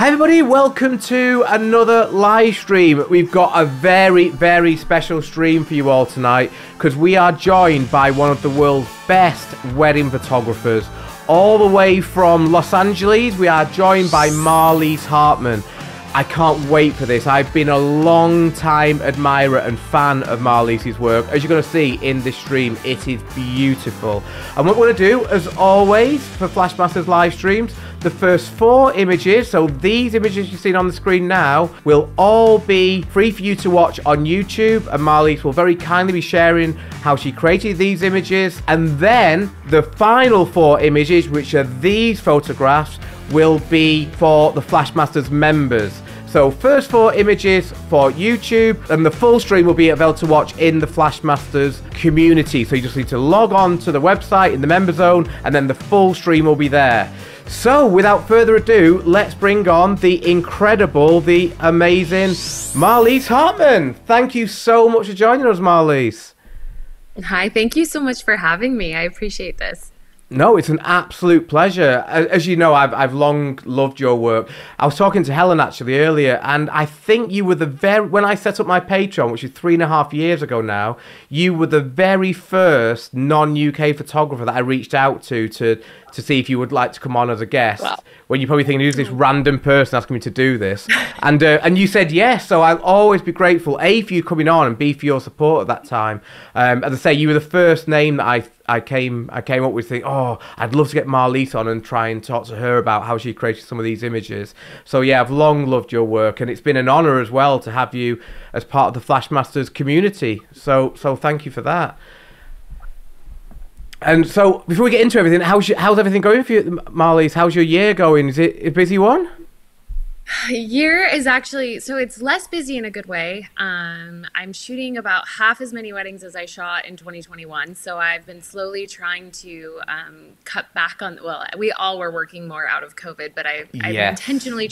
Hey everybody, welcome to another live stream. We've got a very, very special stream for you all tonight because we are joined by one of the world's best wedding photographers. All the way from Los Angeles, we are joined by Marlies Hartmann. I can't wait for this. I've been a long time admirer and fan of Marlies's work. As you're going to see in this stream, it is beautiful. And what we're going to do, as always, for Flash Masters live streams, the first four images, so these images you've seen on the screen now, will all be free for you to watch on YouTube. And Marlies will very kindly be sharing how she created these images. And then the final four images, which are these photographs, will be for the Flash Masters members. So first four images for YouTube and the full stream will be available to watch in the Flash Masters community. So you just need to log on to the website in the member zone and then the full stream will be there. So without further ado, let's bring on the incredible, the amazing Marlies Hartmann. Thank you so much for joining us, Marlies. Hi, thank you so much for having me. I appreciate this. No, it's an absolute pleasure. As you know, I've, I've long loved your work. I was talking to Helen actually earlier, and I think you were the very, when I set up my Patreon, which is three and a half years ago now, you were the very first non UK photographer that I reached out to to to see if you would like to come on as a guest. Wow. When you're probably thinking who's this random person asking me to do this, and uh, and you said yes. So I'll always be grateful a for you coming on and b for your support at that time. Um, as I say, you were the first name that I I came I came up with. Think, oh, I'd love to get Marlies on and try and talk to her about how she created some of these images. So yeah, I've long loved your work, and it's been an honour as well to have you as part of the Flash Masters community. So so thank you for that. And so, before we get into everything, how's your, how's everything going for you, Marlies? How's your year going? Is it a busy one? Year is actually so it's less busy in a good way. Um, I'm shooting about half as many weddings as I shot in 2021, so I've been slowly trying to um, cut back on. Well, we all were working more out of COVID, but I, yes. I've intentionally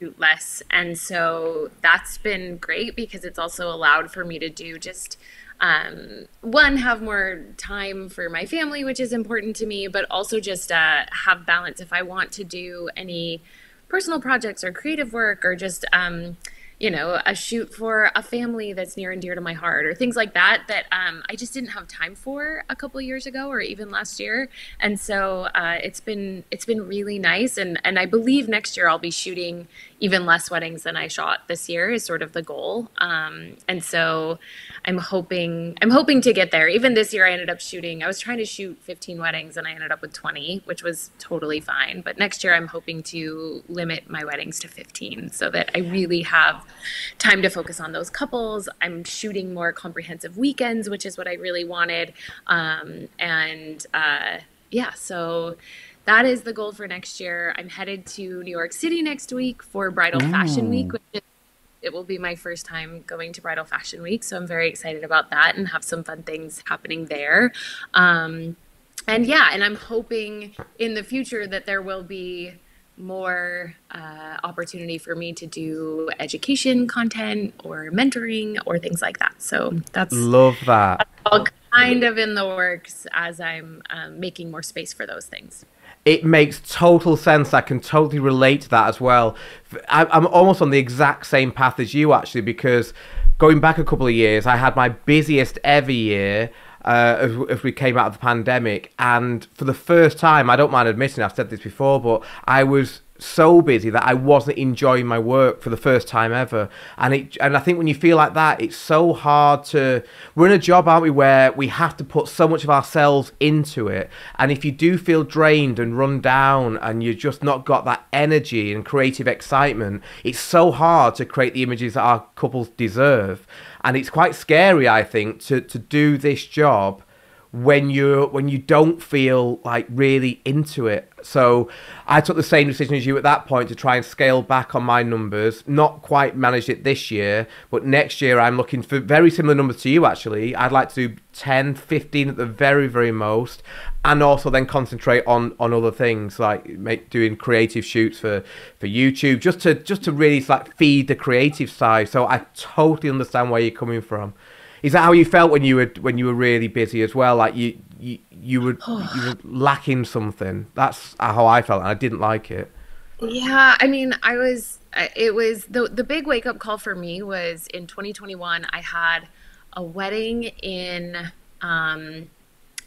shoot less, and so that's been great because it's also allowed for me to do just um, one have more time for my family which is important to me but also just uh, have balance. If i want to do any personal projects or creative work or just um, you know a shoot for a family that's near and dear to my heart or things like that that um, i just didn't have time for a couple years ago or even last year and so uh, it's been it's been really nice and and i believe next year i'll be shooting even less weddings than i shot this year is sort of the goal um, and so I'm hoping I'm hoping to get there. Even this year, I ended up shooting. I was trying to shoot 15 weddings, and I ended up with 20, which was totally fine. But next year, I'm hoping to limit my weddings to 15, so that I really have time to focus on those couples. I'm shooting more comprehensive weekends, which is what I really wanted. Um, and uh, yeah, so that is the goal for next year. I'm headed to New York City next week for Bridal Fashion Week, which is it will be my first time going to Bridal Fashion Week, so I'm very excited about that and have some fun things happening there. Um, and yeah, and I'm hoping in the future that there will be more uh, opportunity for me to do education content or mentoring or things like that. So that's love that. That's all kind of in the works as I'm um, making more space for those things it makes total sense. I can totally relate to that as well. I'm almost on the exact same path as you actually because going back a couple of years, I had my busiest ever year. Uh, as, as, we came out of the pandemic, and for the first time, I don't mind admitting, I've said this before, but I was so busy that I wasn't enjoying my work for the first time ever. And it and I think when you feel like that, it's so hard to we're in a job, aren't we, where we have to put so much of ourselves into it. And if you do feel drained and run down and you've just not got that energy and creative excitement, it's so hard to create the images that our couples deserve. And it's quite scary, I think, to, to do this job when you when you don't feel like really into it. So I took the same decision as you at that point to try and scale back on my numbers. Not quite managed it this year, but next year I'm looking for very similar numbers to you actually. I'd like to do 10, 15 at the very very most and also then concentrate on on other things like make doing creative shoots for for YouTube just to just to really like feed the creative side. So I totally understand where you're coming from. Is that how you felt when you were when you were really busy as well? Like you you, you were you were lacking something. That's how I felt, and I didn't like it. Yeah, I mean, I was. It was the the big wake up call for me was in 2021. I had a wedding in. Um,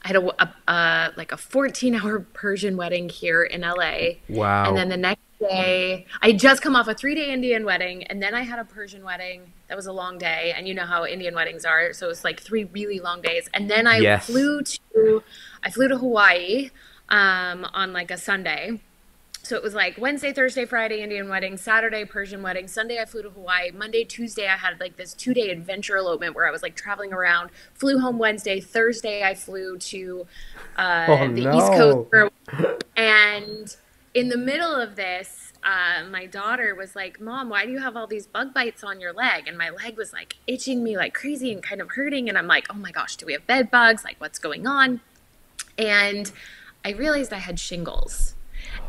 I had a, like a 14 hour Persian wedding here in LA. Wow. And then the next day, I just come off a three day Indian wedding, and then I had a Persian wedding. That was a long day, and you know how Indian weddings are, so it was like three really long days. And then I yes. flew to, I flew to Hawaii um, on like a Sunday so it was like Wednesday, Thursday, Friday, Indian wedding, Saturday, Persian wedding, Sunday, I flew to Hawaii. Monday, Tuesday, I had like this two day adventure elopement where I was like traveling around. Flew home Wednesday. Thursday, I flew to uh, oh, the no. East Coast. For, and in the middle of this, uh, my daughter was like, Mom, why do you have all these bug bites on your leg? And my leg was like itching me like crazy and kind of hurting. And I'm like, Oh my gosh, do we have bed bugs? Like, what's going on? And I realized I had shingles.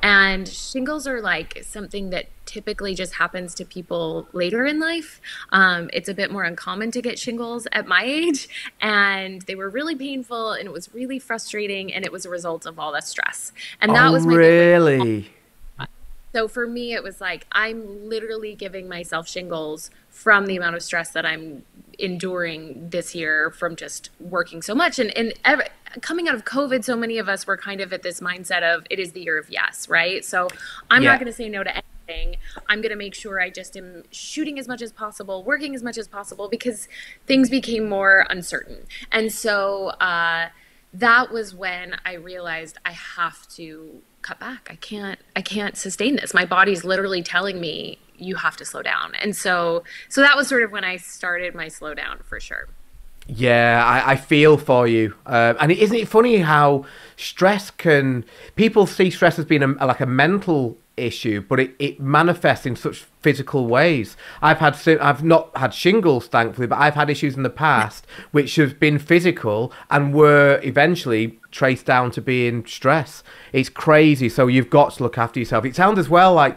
And shingles are like something that typically just happens to people later in life. Um, it's a bit more uncommon to get shingles at my age. And they were really painful and it was really frustrating. And it was a result of all the stress. And that oh, was my really. So for me, it was like I'm literally giving myself shingles from the amount of stress that I'm enduring this year from just working so much. And, and ev- coming out of COVID, so many of us were kind of at this mindset of it is the year of yes, right? So I'm yeah. not going to say no to anything. I'm going to make sure I just am shooting as much as possible, working as much as possible because things became more uncertain. And so uh, that was when I realized I have to cut back. I can't I can't sustain this. My body's literally telling me you have to slow down. And so so that was sort of when I started my slowdown for sure. Yeah, I, I feel for you. Uh, and isn't it funny how stress can people see stress as being a, like a mental issue, but it, it manifests in such physical ways. I've had I've not had shingles, thankfully, but I've had issues in the past which have been physical and were eventually traced down to being stress. It's crazy. So you've got to look after yourself. It sounds as well like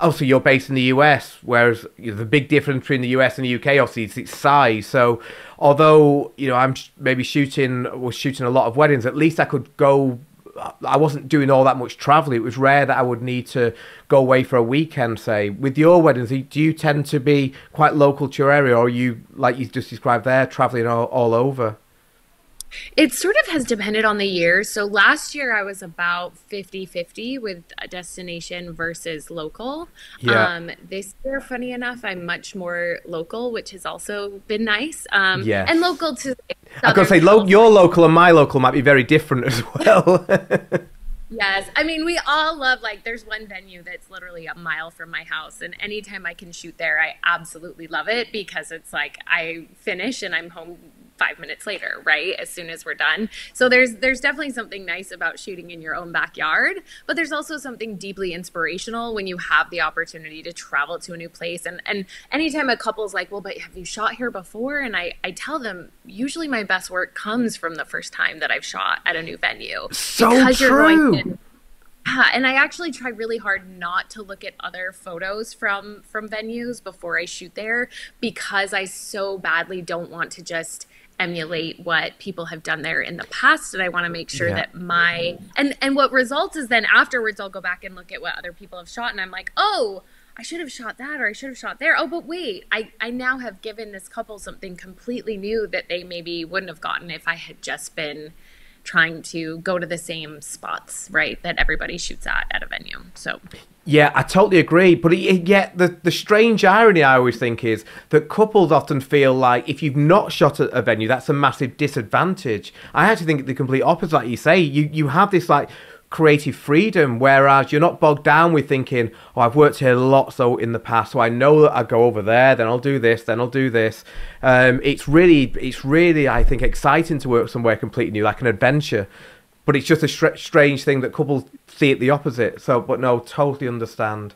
obviously you're based in the US, whereas the big difference between the US and the UK obviously is its size. So although you know I'm maybe shooting was shooting a lot of weddings, at least I could go. I wasn't doing all that much traveling. It was rare that I would need to go away for a weekend. Say with your weddings, do you tend to be quite local to your area, or are you like you just described there, traveling all, all over? It sort of has depended on the year. So last year I was about 50 50 with a destination versus local. Yeah. Um, this year, funny enough, I'm much more local, which has also been nice. Um, yes. And local to. I was going to say, lo- your local and my local might be very different as well. Yes. I mean, we all love, like, there's one venue that's literally a mile from my house. And anytime I can shoot there, I absolutely love it because it's like I finish and I'm home five minutes later, right? As soon as we're done. So there's there's definitely something nice about shooting in your own backyard, but there's also something deeply inspirational when you have the opportunity to travel to a new place. And and anytime a couple's like, well, but have you shot here before? And I I tell them usually my best work comes from the first time that I've shot at a new venue. So because true. You're going to, yeah, and I actually try really hard not to look at other photos from from venues before I shoot there because I so badly don't want to just emulate what people have done there in the past and i want to make sure yeah. that my and and what results is then afterwards i'll go back and look at what other people have shot and i'm like oh i should have shot that or i should have shot there oh but wait i i now have given this couple something completely new that they maybe wouldn't have gotten if i had just been trying to go to the same spots right that everybody shoots at at a venue so yeah, I totally agree. But yet, the, the strange irony I always think is that couples often feel like if you've not shot at a venue, that's a massive disadvantage. I actually think the complete opposite, like you say. You, you have this like creative freedom, whereas you're not bogged down with thinking, oh, I've worked here lots so in the past, so I know that I go over there, then I'll do this, then I'll do this. Um, it's really, it's really, I think, exciting to work somewhere completely new, like an adventure but it's just a str- strange thing that couples see it the opposite. So, but no, totally understand.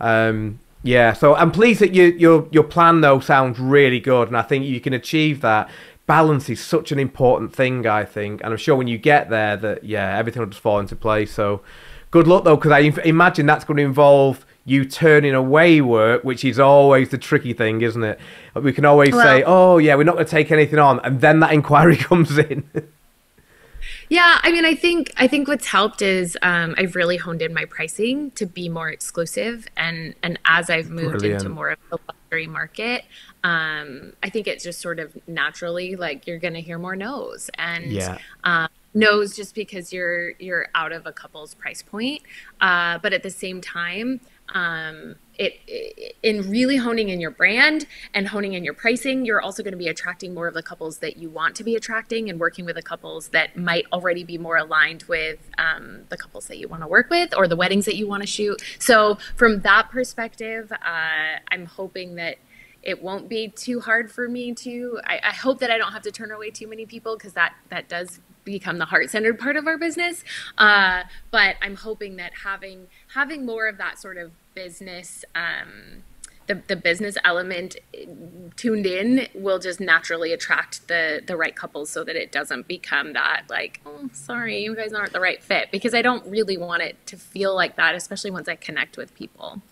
Um, yeah. So I'm pleased that you, your your plan though sounds really good, and I think you can achieve that. Balance is such an important thing, I think, and I'm sure when you get there, that yeah, everything will just fall into place. So, good luck though, because I imagine that's going to involve you turning away work, which is always the tricky thing, isn't it? We can always well, say, "Oh yeah, we're not going to take anything on," and then that inquiry comes in. Yeah, I mean, I think I think what's helped is um, I've really honed in my pricing to be more exclusive, and and as I've moved Brilliant. into more of the luxury market, um, I think it's just sort of naturally like you're going to hear more no's, and yeah. Um, no's just because you're you're out of a couple's price point, uh, but at the same time. Um, it, it, in really honing in your brand and honing in your pricing you're also going to be attracting more of the couples that you want to be attracting and working with the couples that might already be more aligned with um, the couples that you want to work with or the weddings that you want to shoot so from that perspective uh, i'm hoping that it won't be too hard for me to I, I hope that i don't have to turn away too many people because that that does become the heart-centered part of our business. Uh, but i'm hoping that having having more of that sort of business um, the, the business element tuned in will just naturally attract the the right couples so that it doesn't become that like oh sorry you guys aren't the right fit because i don't really want it to feel like that especially once i connect with people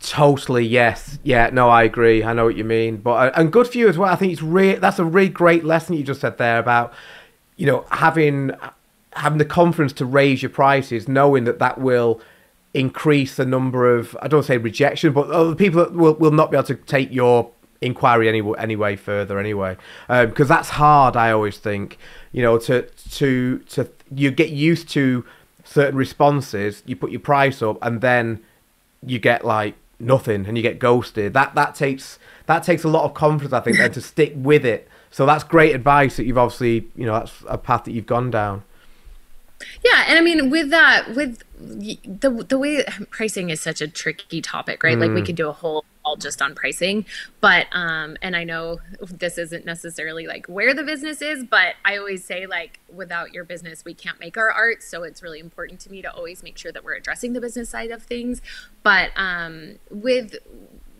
Totally, yes, yeah. No, I agree. I know what you mean, but uh, and good for you as well. I think it's really that's a really great lesson you just said there about you know having having the confidence to raise your prices, knowing that that will increase the number of I don't say rejection, but other people will will not be able to take your inquiry any anyway further anyway because um, that's hard. I always think you know to to to you get used to certain responses, you put your price up, and then you get like nothing and you get ghosted. That that takes that takes a lot of confidence, I think, and to stick with it. So that's great advice that you've obviously you know that's a path that you've gone down. Yeah, and I mean with that with the the way pricing is such a tricky topic, right? Mm. Like we mm. could do a whole all just on pricing, but um and I know this isn't necessarily like where the business is, but I always say like without your business we can't make our art, so it's really important to me to always make sure that we're addressing the business side of things. But um with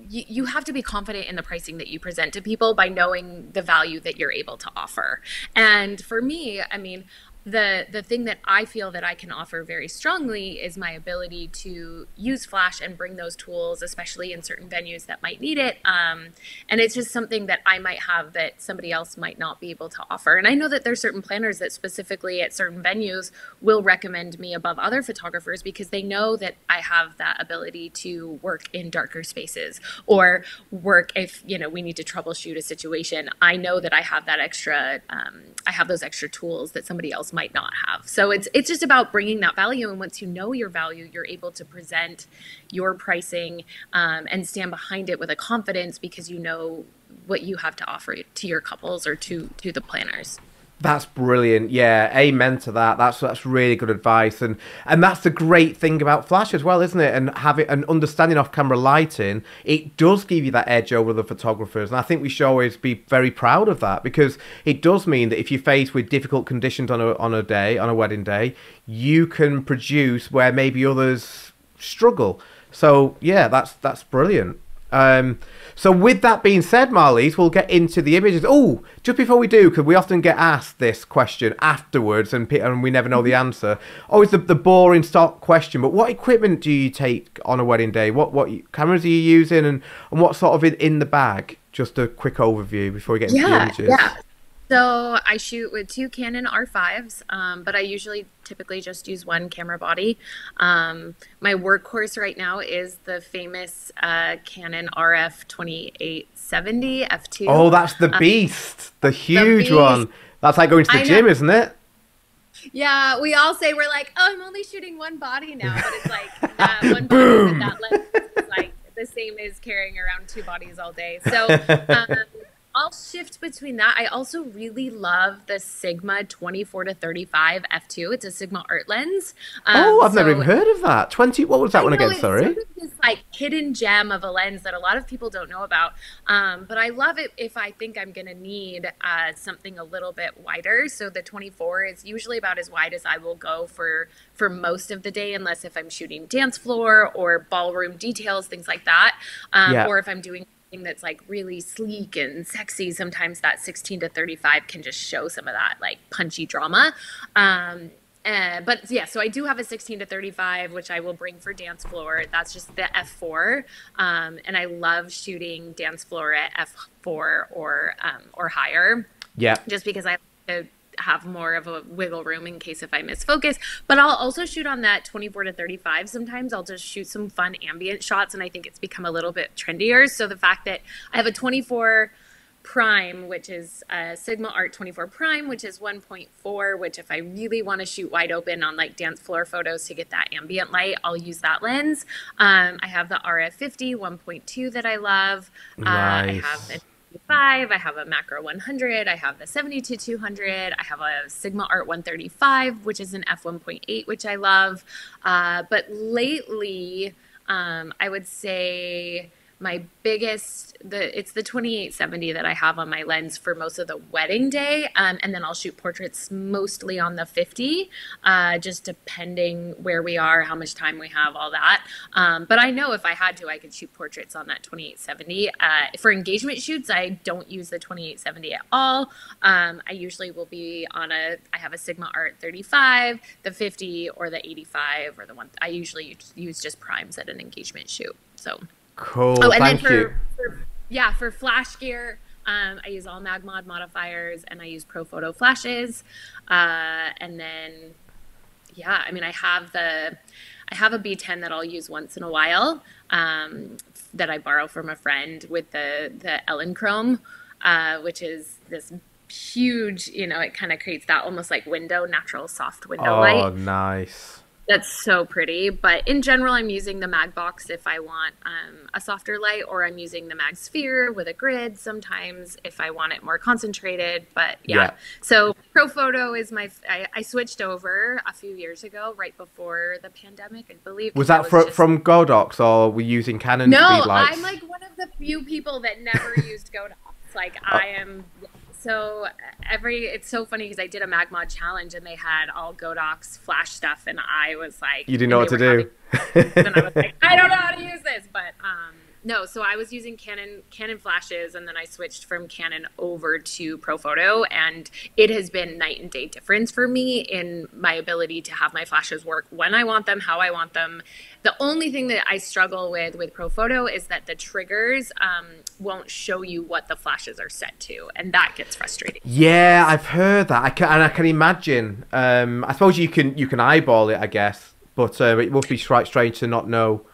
you, you have to be confident in the pricing that you present to people by knowing the value that you're able to offer. And for me, I mean, the the thing that I feel that I can offer very strongly is my ability to use Flash and bring those tools, especially in certain venues that might need it. Um, and it's just something that I might have that somebody else might not be able to offer. And I know that there's certain planners that specifically at certain venues will recommend me above other photographers because they know that I have that ability to work in darker spaces or work if you know we need to troubleshoot a situation. I know that I have that extra. Um, I have those extra tools that somebody else might not have. So it's it's just about bringing that value, and once you know your value, you're able to present your pricing um, and stand behind it with a confidence because you know what you have to offer to your couples or to to the planners. That's brilliant. Yeah, amen to that. That's that's really good advice, and and that's the great thing about Flash as well, isn't it? And having an understanding off camera lighting, it does give you that edge over the photographers, and I think we should always be very proud of that because it does mean that if you're faced with difficult conditions on a on a day on a wedding day, you can produce where maybe others struggle. So yeah, that's that's brilliant. Um, so with that being said, Marlies, we'll get into the images. Oh, just before we do, because we often get asked this question afterwards, and, and we never know the answer. Always the, the boring stock question. But what equipment do you take on a wedding day? What what cameras are you using, and, and what sort of in, in the bag? Just a quick overview before we get into yeah, the images. Yeah. So I shoot with two Canon R5s, um, but I usually typically just use one camera body. Um, my workhorse right now is the famous uh, Canon RF 2870 f2. Oh, that's the um, beast, the huge the beast. one. That's like going to the gym, isn't it? Yeah, we all say we're like, oh, I'm only shooting one body now, but it's like uh, one body that lens is like the same as carrying around two bodies all day. So. Um, I'll shift between that. I also really love the Sigma 24 to 35 f2. It's a Sigma art lens. Um, oh, I've so never even heard of that. 20. What was that I one know, again? Sorry. Sort of this like hidden gem of a lens that a lot of people don't know about. Um, but I love it if I think I'm going to need uh, something a little bit wider. So the 24 is usually about as wide as I will go for for most of the day, unless if I'm shooting dance floor or ballroom details, things like that, um, yeah. or if I'm doing that's like really sleek and sexy, sometimes that 16 to 35 can just show some of that like punchy drama. Um, uh, but yeah, so I do have a 16 to 35, which I will bring for dance floor. That's just the f4, um, and I love shooting dance floor at f4 or um, or higher. Yeah, just because I like to have more of a wiggle room in case if I miss focus. But I'll also shoot on that 24 to 35 sometimes. I'll just shoot some fun ambient shots, and I think it's become a little bit trendier. So the fact that I have a 24 prime, which is a Sigma Art 24 prime, which is 1.4, which if I really want to shoot wide open on like dance floor photos to get that ambient light, I'll use that lens. Um, I have the RF50 1.2 that I love. Nice. Uh, I have I have a macro 100. I have the 70 to 200. I have a Sigma Art 135, which is an f1.8, which I love. Uh, but lately, um, I would say my biggest the it's the 2870 that I have on my lens for most of the wedding day um, and then I'll shoot portraits mostly on the 50 uh, just depending where we are how much time we have all that. Um, but I know if I had to I could shoot portraits on that 2870 uh, for engagement shoots I don't use the 2870 at all. Um, I usually will be on a I have a Sigma Art 35 the 50 or the 85 or the one I usually use just primes at an engagement shoot so Cool. Oh, and Thank then for, you. For, yeah, for flash gear, um, I use all MagMod modifiers and I use Profoto flashes. Uh, and then, yeah, I mean, I have the, I have a B10 that I'll use once in a while um, that I borrow from a friend with the the Elinchrom, uh, which is this huge, you know, it kind of creates that almost like window, natural soft window oh, light. Oh, nice. That's so pretty. But in general, I'm using the MagBox if I want um, a softer light, or I'm using the MagSphere with a grid sometimes if I want it more concentrated. But yeah, yeah. so Profoto is my. I, I, switched over a few years ago, right before the pandemic, I believe. Was that was fr- just... from Godox, or were you using Canon? No, I'm like one of the few people that never used Godox. Like. I am so every it's so funny because I did a MagMod challenge and they had all Godox flash stuff and I was like, you didn't know what to do. and I was like, I don't know how to use this, but um, no, so I was using Canon Canon flashes, and then I switched from Canon over to Profoto, and it has been night and day difference for me in my ability to have my flashes work when I want them, how I want them. The only thing that I struggle with with Profoto is that the triggers um, won't show you what the flashes are set to, and that gets frustrating. Yeah, I've heard that, I can, and I can imagine. Um, I suppose you can you can eyeball it, I guess, but uh, it must be quite strange to not know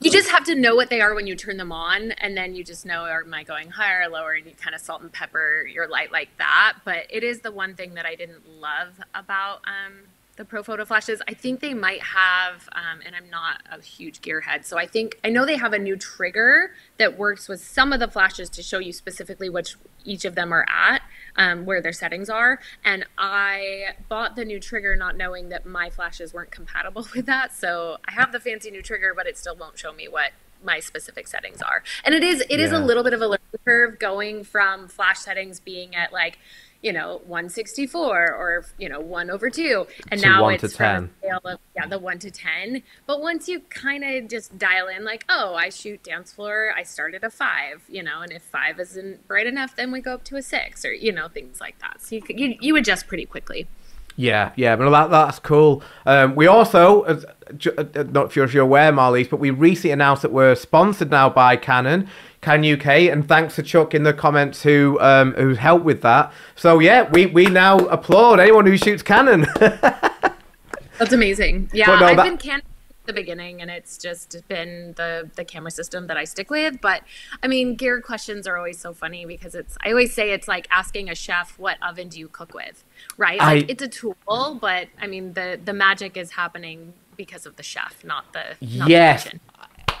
you just have to know what they are when you turn them on and then you just know am i going higher or lower and you kind of salt and pepper your light like that. But it is the one thing that i didn't love about um, the Profoto flashes. I think they might have um, and i'm not a huge gearhead so i think i know they have a new trigger that works with some of the flashes to show you specifically which each of them are at um, where their settings are. And I bought the new trigger not knowing that my flashes weren't compatible with that. So I have the fancy new trigger, but it still won't show me what my specific settings are. And it is it yeah. is a little bit of a learning curve going from flash settings being at like you know 164 or you know 1 over 2 and so now it's to 10 of, yeah the 1 to 10 but once you kind of just dial in like oh i shoot dance floor i start at a 5 you know and if 5 isn't bright enough then we go up to a 6 or you know things like that. So you you, you adjust pretty quickly. Yeah, yeah, but that that's cool. Um, we also, uh, not sure if you're aware, Marlies, but we recently announced that we're sponsored now by Canon. Canon UK, and thanks to Chuck in the comments who um, who helped with that. So yeah, we, we now applaud anyone who shoots Canon. That's amazing. Yeah, no, I've that... been Canon the beginning and it's just been the the camera system that I stick with but I mean gear questions are always so funny because it's I always say it's like asking a chef what oven do you cook with right like it's a tool but I mean the the magic is happening because of the chef not the not yes the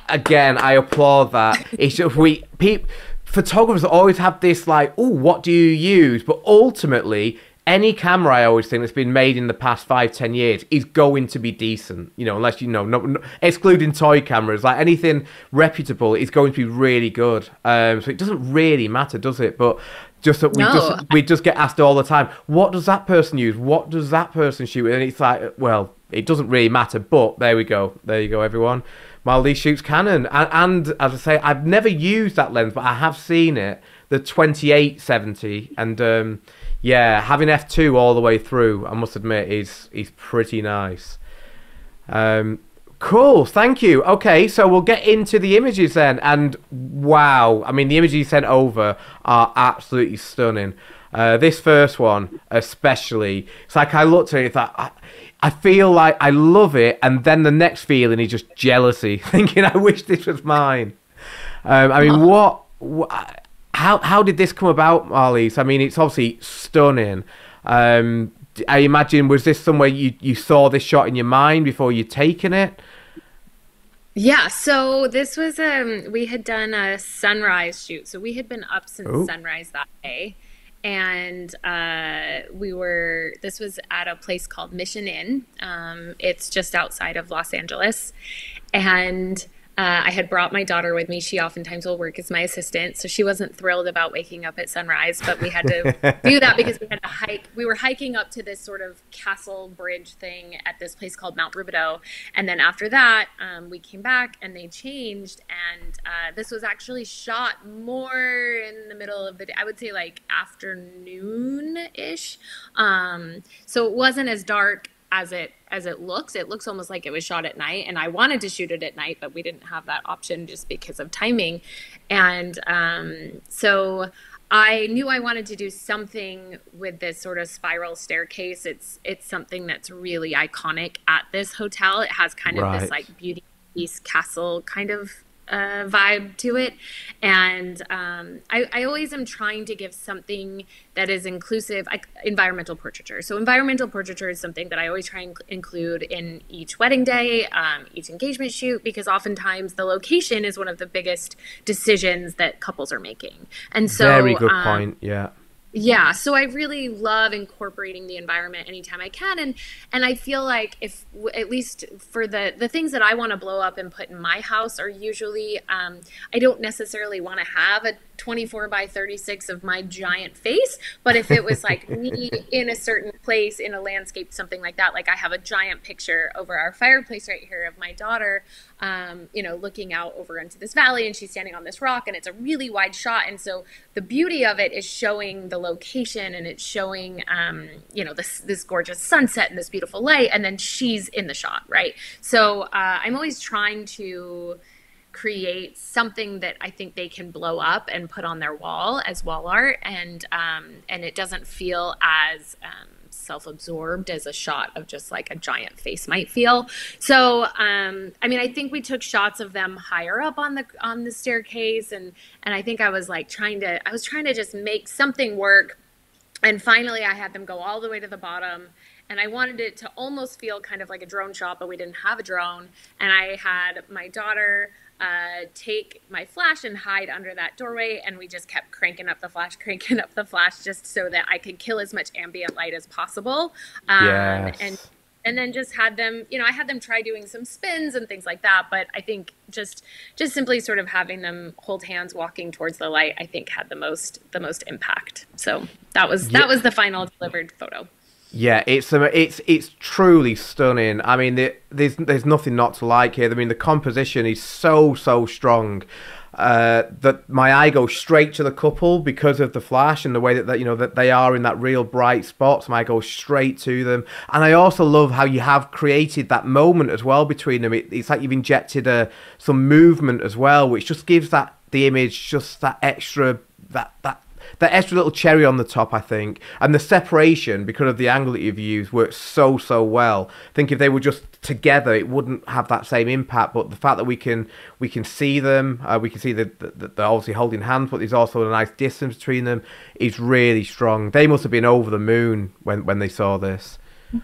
again, I applaud that. it's just we people photographers always have this like, oh, what do you use? But ultimately, any camera I always think that's been made in the past five, ten years is going to be decent. You know, unless you know, no, no, excluding toy cameras, like anything reputable is going to be really good. Um, so it doesn't really matter, does it? But just that we no. just we just get asked all the time, what does that person use? What does that person shoot? And it's like, well, it doesn't really matter. But there we go. There you go, everyone. Marley shoots Canon, and, and, as I say, I've never used that lens, but I have seen it, the 2870, and um, yeah, having f2 all the way through, I must admit, is is pretty nice. Um, cool, thank you. Okay, so we'll get into the images then, and wow, I mean, the images you sent over are absolutely stunning. Uh, this first one, especially, it's like I looked at it, thought, I, I feel like I love it, and then the next feeling is just jealousy, thinking I wish this was mine. Um, I mean, what, what, how, how did this come about, Marlies? I mean, it's obviously stunning. Um, I imagine was this somewhere you, you saw this shot in your mind before you taken it? Yeah, so this was um we had done a sunrise shoot. So we had been up since Ooh. sunrise that day. And uh, we were, this was at a place called Mission Inn. Um, it's just outside of Los Angeles. And uh, I had brought my daughter with me. She oftentimes will work as my assistant, so she wasn't thrilled about waking up at sunrise. But we had to do that because we had to hike. We were hiking up to this sort of castle bridge thing at this place called Mount Rubidoux, and then after that, um, we came back and they changed. And uh, this was actually shot more in the middle of the day. I would say like afternoon ish. Um, so it wasn't as dark as it as it looks it looks almost like it was shot at night. And i wanted to shoot it at night but we didn't have that option just because of timing. And um, so i knew i wanted to do something with this sort of spiral staircase. It's it's something that's really iconic at this hotel. It has kind of right. this like beauty castle kind of uh, vibe to it. And um, I, I, always am trying to give something that is inclusive, I, environmental portraiture. So, environmental portraiture is something that I always try and include in each wedding day, um, each engagement shoot, because oftentimes the location is one of the biggest decisions that couples are making. And so, very good um, point. Yeah yeah so i really love incorporating the environment anytime i can and and i feel like if at least for the the things that i want to blow up and put in my house are usually um, i don't necessarily want to have a 24 by 36 of my giant face. But if it was like me in a certain place in a landscape, something like that, like I have a giant picture over our fireplace right here of my daughter, um, you know, looking out over into this valley and she's standing on this rock and it's a really wide shot. And so the beauty of it is showing the location and it's showing, um, you know, this, this gorgeous sunset and this beautiful light. And then she's in the shot, right? So uh, I'm always trying to, create something that I think they can blow up and put on their wall as wall art, and um, and it doesn't feel as um, self-absorbed as a shot of just like a giant face might feel. So, um, I mean, I think we took shots of them higher up on the on the staircase, and and I think I was like trying to I was trying to just make something work, and finally I had them go all the way to the bottom and I wanted it to almost feel kind of like a drone shot, but we didn't have a drone. And I had my daughter uh, take my flash and hide under that doorway. And we just kept cranking up the flash, cranking up the flash just so that I could kill as much ambient light as possible. Um, yes. And and then just had them, you know, I had them try doing some spins and things like that. But I think just just simply sort of having them hold hands walking towards the light, I think had the most the most impact. So that was yeah. that was the final delivered photo. Yeah, it's it's it's truly stunning. I mean, the, there's there's nothing not to like here. I mean, the composition is so so strong uh, that my eye goes straight to the couple because of the flash and the way that, that you know that they are in that real bright spot. So I go straight to them, and I also love how you have created that moment as well between them. It, it's like you've injected a uh, some movement as well, which just gives that the image just that extra that that that extra little cherry on the top, I think, and the separation because of the angle that you've used works so so well. I think if they were just together, it wouldn't have that same impact. But the fact that we can we can see them, uh, we can see that the, they're obviously holding hands, but there's also a nice distance between them, is really strong. They must have been over the moon when when they saw this.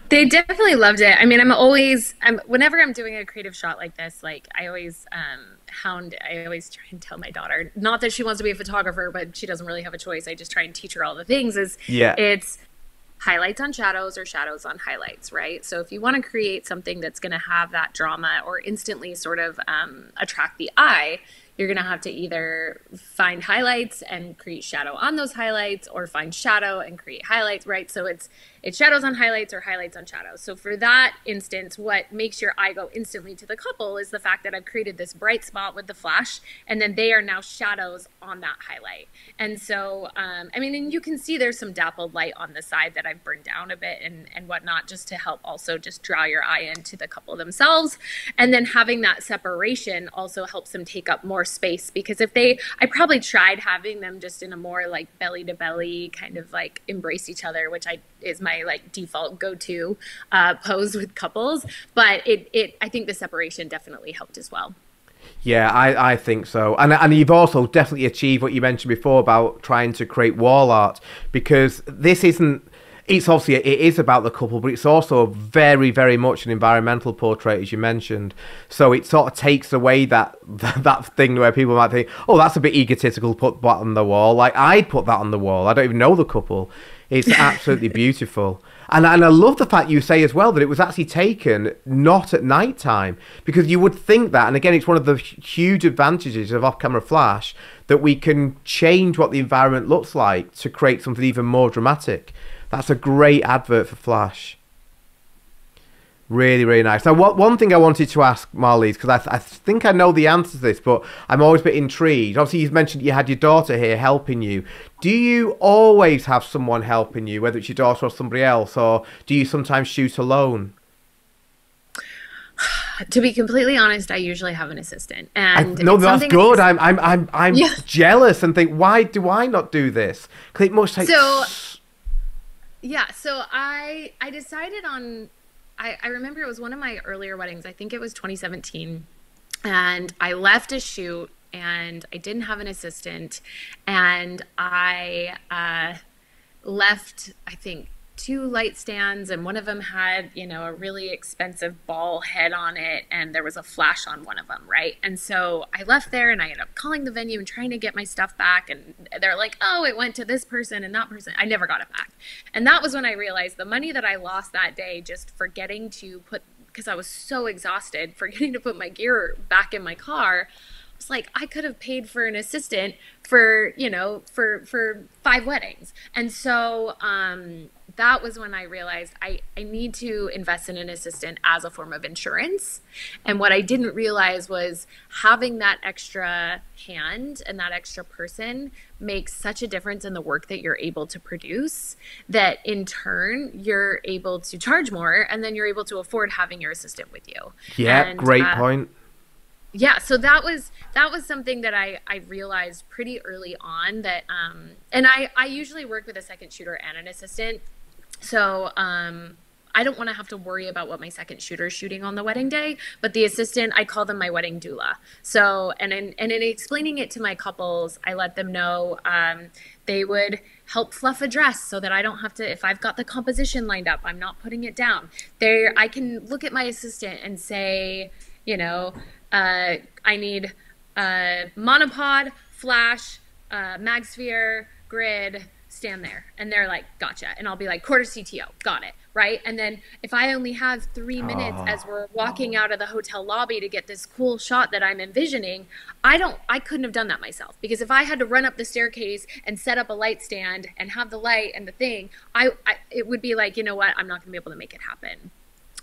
They definitely loved it. I mean, I'm always, I'm whenever I'm doing a creative shot like this, like I always um, hound. I always try and tell my daughter, not that she wants to be a photographer, but she doesn't really have a choice. I just try and teach her all the things. Is yeah, it's highlights on shadows or shadows on highlights, right? So if you want to create something that's going to have that drama or instantly sort of um, attract the eye, you're going to have to either find highlights and create shadow on those highlights or find shadow and create highlights, right? So it's it's shadows on highlights or highlights on shadows. So for that instance, what makes your eye go instantly to the couple is the fact that I've created this bright spot with the flash, and then they are now shadows on that highlight. And so, um, I mean, and you can see there's some dappled light on the side that I've burned down a bit and, and whatnot, just to help also just draw your eye into the couple themselves. And then having that separation also helps them take up more more space because if they I probably tried having them just in a more like belly to belly kind of like embrace each other, which I is my like default go to uh, pose with couples. But it it I think the separation definitely helped as well. Yeah, I, I think so. And and you've also definitely achieved what you mentioned before about trying to create wall art because this isn't it's obviously it is about the couple, but it's also very, very much an environmental portrait, as you mentioned. So it sort of takes away that that thing where people might think, "Oh, that's a bit egotistical." Put that on the wall. Like I'd put that on the wall. I don't even know the couple. It's absolutely beautiful. And, and I love the fact you say as well that it was actually taken not at night time because you would think that, and again, it's one of the huge advantages of off camera flash that we can change what the environment looks like to create something even more dramatic. That's a great advert for Flash. Really, really nice. Now, what, one thing I wanted to ask Marlies, because I, th- I think I know the answer to this, but I'm always a bit intrigued. Obviously, you've mentioned you had your daughter here helping you. Do you always have someone helping you, whether it's your daughter or somebody else, or do you sometimes shoot alone? to be completely honest, I usually have an assistant, and I, no, that's good. I'm, I'm, I'm, I'm yeah. jealous and think, why do I not do this? Because it must take so yeah, so I I decided on I, I remember it was one of my earlier weddings. I think it was 2017. And I left a shoot and I didn't have an assistant. And I uh, left, I think, two light stands and one of them had you know a really expensive ball head on it and there was a flash on one of them right? And so i left there and i ended up calling the venue and trying to get my stuff back and they're like oh it went to this person and that person. I never got it back. And that was when i realized the money that i lost that day just forgetting to put because i was so exhausted forgetting to put my gear back in my car was like I could have paid for an assistant for you know for for five weddings and so um that was when I realized I, I need to invest in an assistant as a form of insurance. And what I didn't realize was having that extra hand and that extra person makes such a difference in the work that you're able to produce that in turn you're able to charge more and then you're able to afford having your assistant with you. Yeah, and, great uh, point. Yeah, so that was that was something that I, I realized pretty early on that um and I, I usually work with a second shooter and an assistant so um, I don't want to have to worry about what my second shooter is shooting on the wedding day, but the assistant, I call them my wedding doula. So, and in, and in explaining it to my couples, I let them know um, they would help fluff a dress so that I don't have to, if I've got the composition lined up, I'm not putting it down. There, I can look at my assistant and say, you know, uh, I need a monopod, flash, uh, magsphere, grid, stand there. And they're like gotcha. And i'll be like quarter cto got it. Right? And then if i only have three minutes oh. as we're walking out of the hotel lobby to get this cool shot that i'm envisioning i don't i couldn't have done that myself. Because if i had to run up the staircase and set up a light stand and have the light and the thing i, I it would be like you know what? I'm not going to be able to make it happen.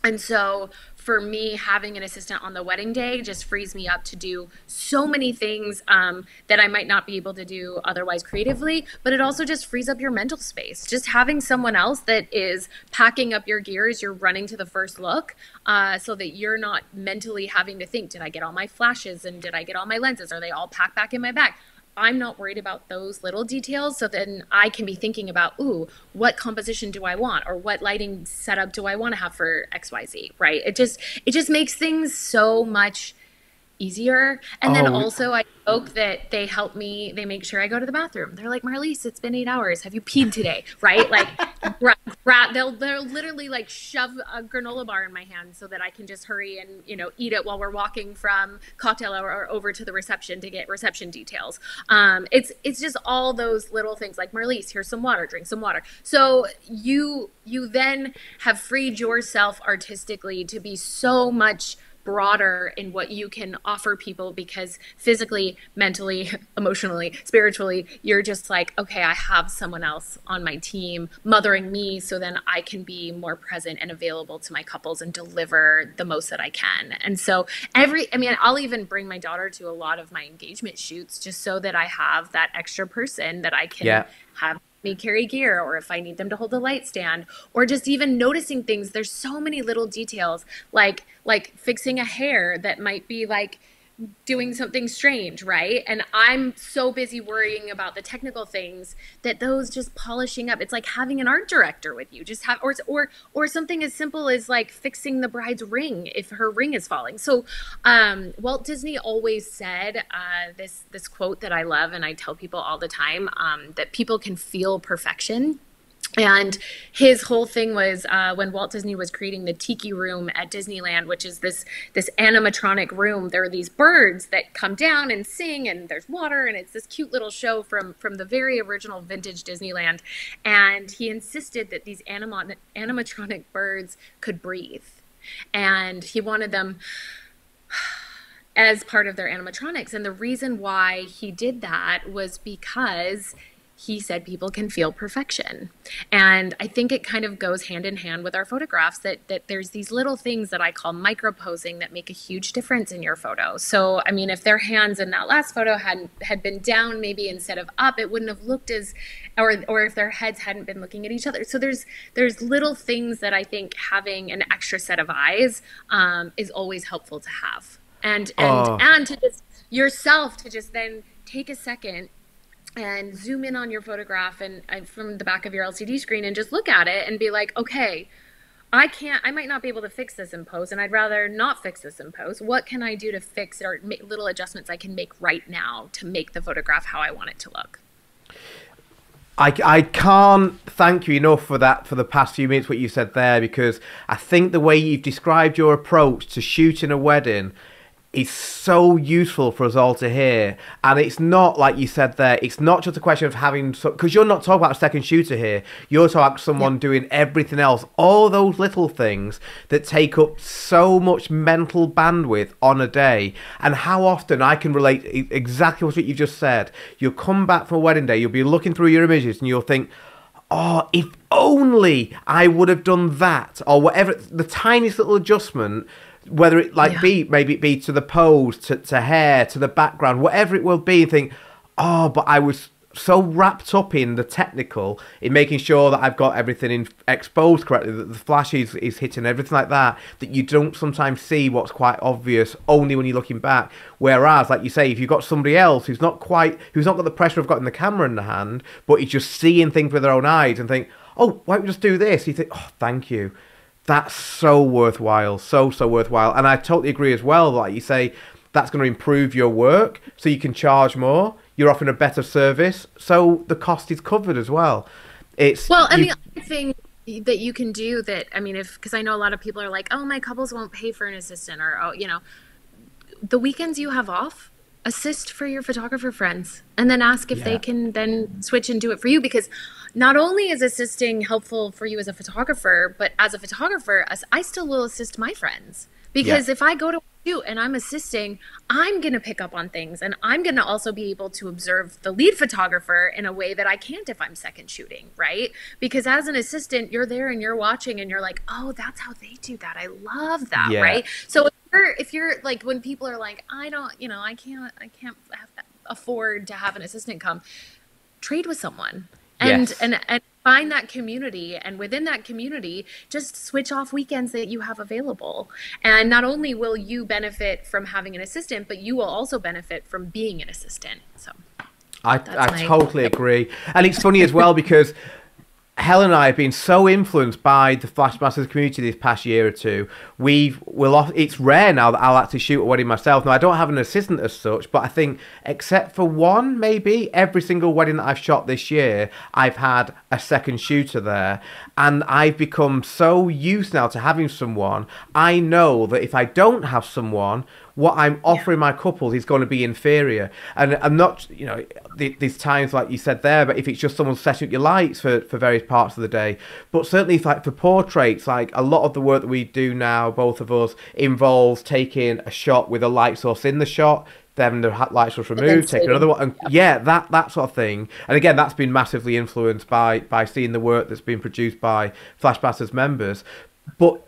And so for me, having an assistant on the wedding day just frees me up to do so many things um, that I might not be able to do otherwise creatively. But it also just frees up your mental space. Just having someone else that is packing up your gear as you're running to the first look uh, so that you're not mentally having to think, did I get all my flashes and did I get all my lenses? Are they all packed back in my bag? I'm not worried about those little details. So then I can be thinking about, ooh, what composition do I want, or what lighting setup do I want to have for X, Y, Z, right? It just it just makes things so much easier. And oh. then also I joke that they help me, they make sure I go to the bathroom. They're like, Marlies, it's been eight hours. Have you peed today? Right? Like gra- gra- they'll they'll literally like shove a granola bar in my hand so that I can just hurry and, you know, eat it while we're walking from cocktail hour or over to the reception to get reception details. Um, it's it's just all those little things like Marlies, here's some water, drink some water. So you you then have freed yourself artistically to be so much broader in what you can offer people because physically, mentally, emotionally, spiritually, you're just like, okay, I have someone else on my team mothering me so then I can be more present and available to my couples and deliver the most that I can. And so every I mean, I'll even bring my daughter to a lot of my engagement shoots just so that I have that extra person that I can yeah. have me carry gear or if I need them to hold the light stand or just even noticing things. There's so many little details like like fixing a hair that might be like doing something strange, right? And I'm so busy worrying about the technical things that those just polishing up. It's like having an art director with you. Just have or or or something as simple as like fixing the bride's ring if her ring is falling. So um, Walt Disney always said uh, this this quote that I love and I tell people all the time um, that people can feel perfection and his whole thing was uh, when Walt Disney was creating the Tiki Room at Disneyland, which is this this animatronic room. There are these birds that come down and sing, and there's water, and it's this cute little show from from the very original vintage Disneyland. And he insisted that these anima- animatronic birds could breathe, and he wanted them as part of their animatronics. And the reason why he did that was because he said people can feel perfection. And I think it kind of goes hand in hand with our photographs that that there's these little things that I call micro posing that make a huge difference in your photo. So I mean if their hands in that last photo had had been down maybe instead of up, it wouldn't have looked as or or if their heads hadn't been looking at each other. So there's there's little things that I think having an extra set of eyes um, is always helpful to have. And and oh. and to just yourself to just then take a second and zoom in on your photograph and, and from the back of your LCD screen and just look at it and be like, okay, I can't, I might not be able to fix this in post, and I'd rather not fix this in post. What can I do to fix it or make little adjustments I can make right now to make the photograph how I want it to look? I, I can't thank you enough for that for the past few minutes what you said there because I think the way you've described your approach to shooting a wedding is so useful for us all to hear. And it's not like you said there, it's not just a question of having, because you're not talking about a second shooter here. You're talking about someone yeah. doing everything else, all those little things that take up so much mental bandwidth on a day. And how often I can relate exactly what you just said. You'll come back from a wedding day, you'll be looking through your images and you'll think, oh, if only I would have done that, or whatever, the tiniest little adjustment whether it like yeah. be maybe it be to the pose, to, to hair, to the background, whatever it will be, and think, oh, but I was so wrapped up in the technical, in making sure that I've got everything in, exposed correctly, that the flash is, is hitting everything like that, that you don't sometimes see what's quite obvious only when you're looking back. Whereas, like you say, if you've got somebody else who's not quite, who's not got the pressure of getting the camera in the hand, but is just seeing things with their own eyes and think, oh, why don't we just do this? You think, oh, thank you that's so worthwhile, so so worthwhile. And I totally agree as well. Like you say, that's going to improve your work, so you can charge more. You're offering a better service, so the cost is covered as well. It's well, and you, the other thing that you can do that I mean, if because I know a lot of people are like, oh, my couples won't pay for an assistant, or oh, you know, the weekends you have off, assist for your photographer friends, and then ask if yeah. they can then switch and do it for you because not only is assisting helpful for you as a photographer, but as a photographer, I still will assist my friends. Because yeah. if I go to shoot and I'm assisting, I'm going to pick up on things and I'm going to also be able to observe the lead photographer in a way that I can't if I'm second shooting, right? Because as an assistant, you're there and you're watching and you're like, oh, that's how they do that. I love that, yeah. right? So if you're, if you're like, when people are like, I don't, you know, I can't, I can't afford to have an assistant come, trade with someone and yes. and and find that community and within that community just switch off weekends that you have available and not only will you benefit from having an assistant but you will also benefit from being an assistant so I, I totally agree. And it's funny as well because Helen and I have been so influenced by the Flash Masters community this past year or two. We've will off, it's rare now that I'll actually shoot a wedding myself. Now I don't have an assistant as such, but I think except for one, maybe every single wedding that I've shot this year, I've had a second shooter there, and I've become so used now to having someone. I know that if I don't have someone, what I'm offering my couples is going to be inferior. And I'm not, you know, these times like you said there, but if it's just someone setting up your lights for, for various parts of the day, but certainly like for portraits, like a lot of the work that we do now, both of us, involves taking a shot with a light source in the shot, then the light source removed, take another one, and yeah. yeah, that that sort of thing. And again, that's been massively influenced by by seeing the work that's been produced by Flash Masters members. But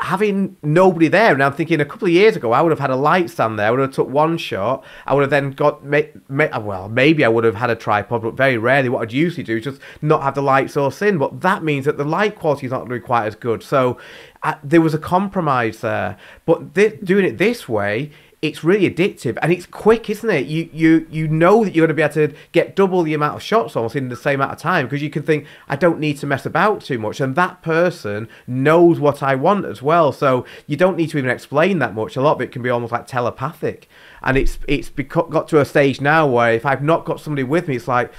having nobody there, and I'm thinking a couple of years ago, I would have had a light stand there. I would have took one shot. I would have then got, well, maybe I would have had a tripod, but very rarely. What I'd usually do is just not have the light source in. But that means that the light quality is not going to be quite as good. So uh, there was a compromise there. But th- doing it this way, it's really addictive and it's quick, isn't it? You you you know that you're going to be able to get double the amount of shots almost in the same amount of time because you can think I don't need to mess about too much, and that person knows what I want as well. So you don't need to even explain that much. A lot of it can be almost like telepathic, and it's it's got to a stage now where if I've not got somebody with me, it's like.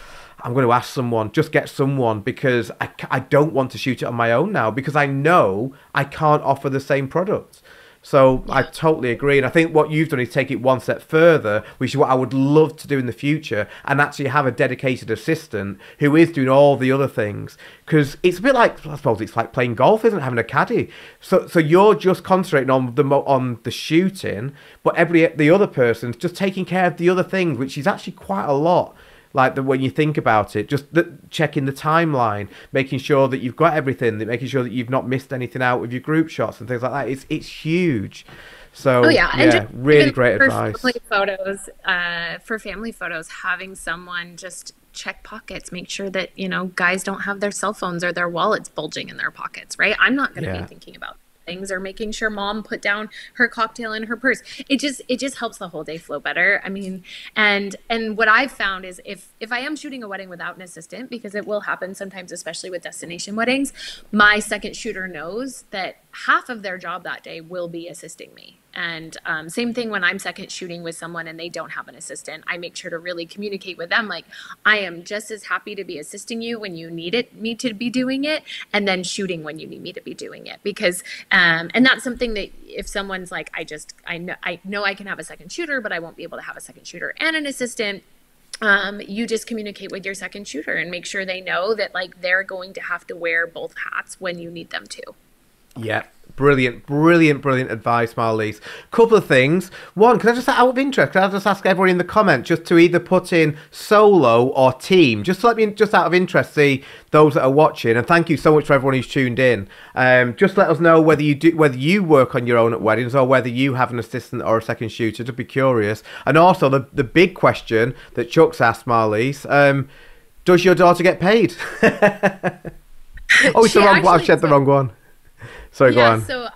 I'm going to ask someone, just get someone because I, I don't want to shoot it on my own now because I know I can't offer the same product. So I totally agree. And I think what you've done is take it one step further, which is what I would love to do in the future, and actually have a dedicated assistant who is doing all the other things. Because it's a bit like I suppose it's like playing golf, isn't it? Having a caddy. So so you're just concentrating on the on the shooting, but every the other person's just taking care of the other things, which is actually quite a lot like the, when you think about it just the, checking the timeline making sure that you've got everything making sure that you've not missed anything out with your group shots and things like that. It's it's huge. So oh, yeah, yeah really great for advice. family photos uh, for family photos having someone just check pockets make sure that you know guys don't have their cell phones or their wallets bulging in their pockets right? I'm not going to yeah. be thinking about things or making sure mom put down her cocktail in her purse. It just it just helps the whole day flow better. I mean and and what i've found is if if i am shooting a wedding without an assistant because it will happen sometimes especially with destination weddings my second shooter knows that half of their job that day will be assisting me and um, same thing when I'm second shooting with someone and they don't have an assistant, I make sure to really communicate with them like, I am just as happy to be assisting you when you need it, me to be doing it, and then shooting when you need me to be doing it. Because, um, and that's something that if someone's like, I just, I know, I know I can have a second shooter, but I won't be able to have a second shooter and an assistant um, you just communicate with your second shooter and make sure they know that like they're going to have to wear both hats when you need them to. Yeah, Brilliant, brilliant, brilliant advice, Marlies. Couple of things. One, can I just out of interest, can I just ask everyone in the comments just to either put in solo or team, just to let me just out of interest see those that are watching. And thank you so much for everyone who's tuned in. Um, just let us know whether you do whether you work on your own at weddings or whether you have an assistant or a second shooter. To be curious. And also the the big question that Chuck's asked Marlies. Um, does your daughter get paid? oh, it's the wrong. one. I've said the wrong one. Sorry, yeah, go on. So,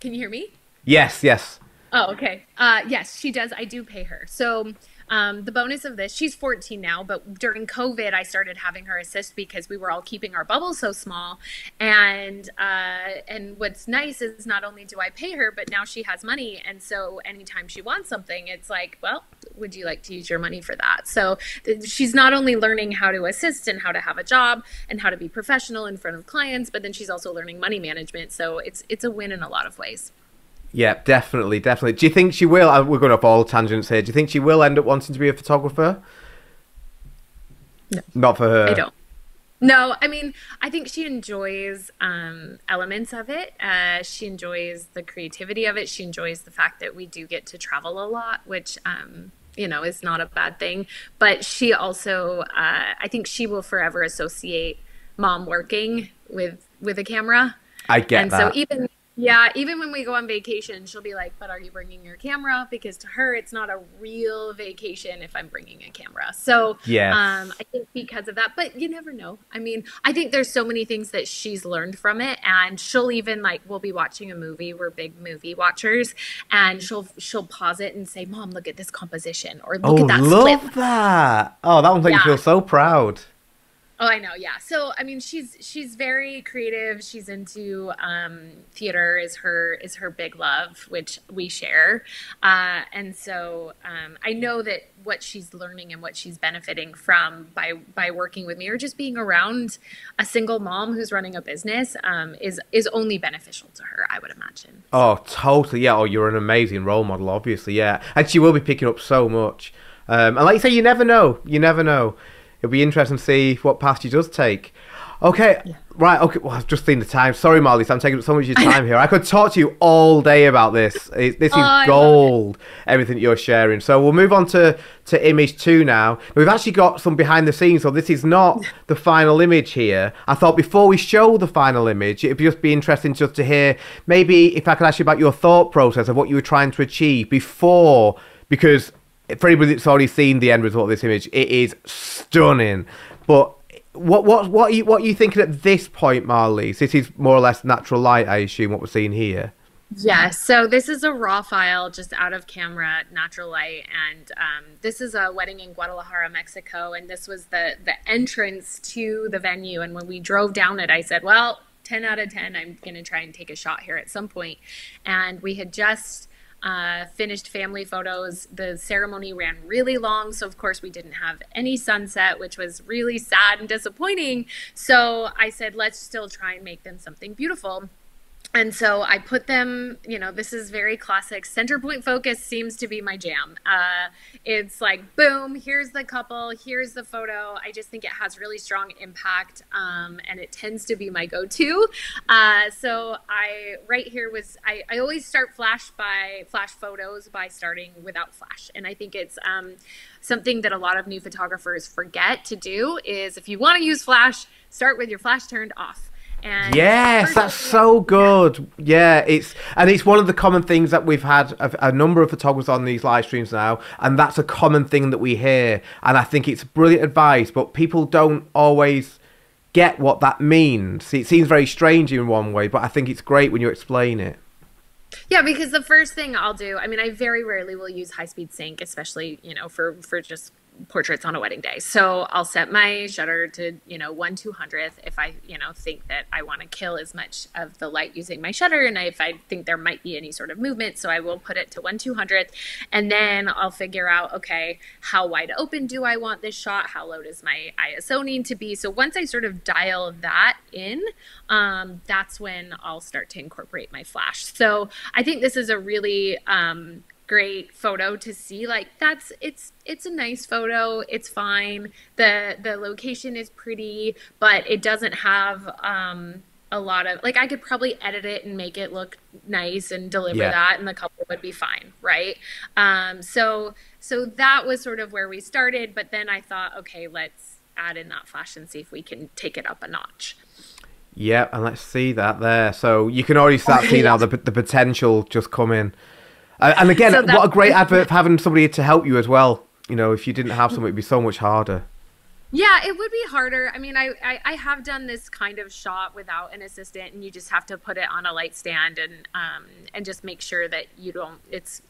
can you hear me? Yes, yes. Oh, okay. Uh, yes, she does. I do pay her. So um, the bonus of this, she's 14 now, but during COVID, I started having her assist because we were all keeping our bubble so small. And uh, and what's nice is not only do I pay her, but now she has money, and so anytime she wants something, it's like, well, would you like to use your money for that? So th- she's not only learning how to assist and how to have a job and how to be professional in front of clients, but then she's also learning money management. So it's it's a win in a lot of ways. Yeah, definitely, definitely. Do you think she will? Uh, we're going off all tangents here. Do you think she will end up wanting to be a photographer? No. Not for her. I don't. No, I mean, I think she enjoys um, elements of it. Uh, she enjoys the creativity of it. She enjoys the fact that we do get to travel a lot, which, um, you know, is not a bad thing. But she also, uh, I think she will forever associate mom working with with a camera. I get and that. so even yeah, even when we go on vacation, she'll be like, "But are you bringing your camera?" Because to her, it's not a real vacation if I'm bringing a camera. So, yeah, um, I think because of that, but you never know. I mean, I think there's so many things that she's learned from it, and she'll even like we'll be watching a movie. We're big movie watchers, and she'll she'll pause it and say, "Mom, look at this composition," or "Look oh, at that." Oh, love that! Oh, that one makes yeah. you feel so proud. Oh, I know. Yeah. So, I mean, she's she's very creative. She's into um, theater. is her is her big love, which we share. Uh, and so, um, I know that what she's learning and what she's benefiting from by by working with me, or just being around a single mom who's running a business, um, is is only beneficial to her. I would imagine. Oh, totally. Yeah. Oh, you're an amazing role model. Obviously, yeah. And she will be picking up so much. Um, and like you say, you never know. You never know it'll be interesting to see what path she does take. Okay, yeah. right. Okay, well, I've just seen the time. Sorry, Molly, I'm taking up so much of your time here. I could talk to you all day about this. It, this is oh, gold. Everything you're sharing. So we'll move on to to image two now. We've actually got some behind the scenes, so this is not the final image here. I thought before we show the final image, it'd just be interesting just to hear maybe if I could ask you about your thought process of what you were trying to achieve before, because for anybody that's already seen the end result of this image, it is stunning. But what what what are you what are you thinking at this point, Marlies? This is more or less natural light, I assume, what we're seeing here. Yes. So this is a raw file just out of camera, natural light, and um, this is a wedding in Guadalajara, Mexico, and this was the the entrance to the venue. And when we drove down it, I said, "Well, ten out of ten, I'm going to try and take a shot here at some point." And we had just uh, finished family photos. The ceremony ran really long, so of course we didn't have any sunset, which was really sad and disappointing. So I said, let's still try and make them something beautiful and so I put them, you know, this is very classic. Center point focus seems to be my jam. Uh, it's like, boom, here's the couple, here's the photo. I just think it has really strong impact um, and it tends to be my go to. Uh, so I, right here was, I, I always start flash by flash photos by starting without flash. And I think it's um, something that a lot of new photographers forget to do is if you want to use flash, start with your flash turned off and yes, that's so good. Yeah. yeah. it's and it's one of the common things that we've had a, a, number of photographers on these live streams now, and that's a common thing that we hear. And I think it's brilliant advice, but people don't always get what that means. It seems very strange in one way, but I think it's great when you explain it. Yeah, because the first thing I'll do, I mean, I very rarely will use high speed sync, especially, you know, for for just portraits on a wedding day. So I'll set my shutter to, you know, one two hundredth if I, you know, think that I want to kill as much of the light using my shutter and if I think there might be any sort of movement. So I will put it to one two hundredth and then I'll figure out, okay, how wide open do I want this shot? How low does my ISO need to be? So once I sort of dial that in, um, that's when I'll start to incorporate my flash. So I think this is a really, um, great photo to see like that's it's it's a nice photo it's fine the the location is pretty but it doesn't have um a lot of like I could probably edit it and make it look nice and deliver yeah. that and the couple would be fine, right? Um so so that was sort of where we started, but then I thought, okay, let's add in that flash and see if we can take it up a notch. Yeah, and let's see that there. So you can already start seeing now the the potential just come in. Uh, and again, so what a great advert for having somebody to help you as well. You know, if you didn't have someone, it'd be so much harder. Yeah, it would be harder. I mean, I, I, I, have done this kind of shot without an assistant, and you just have to put it on a light stand and um, and just make sure that you don't. It's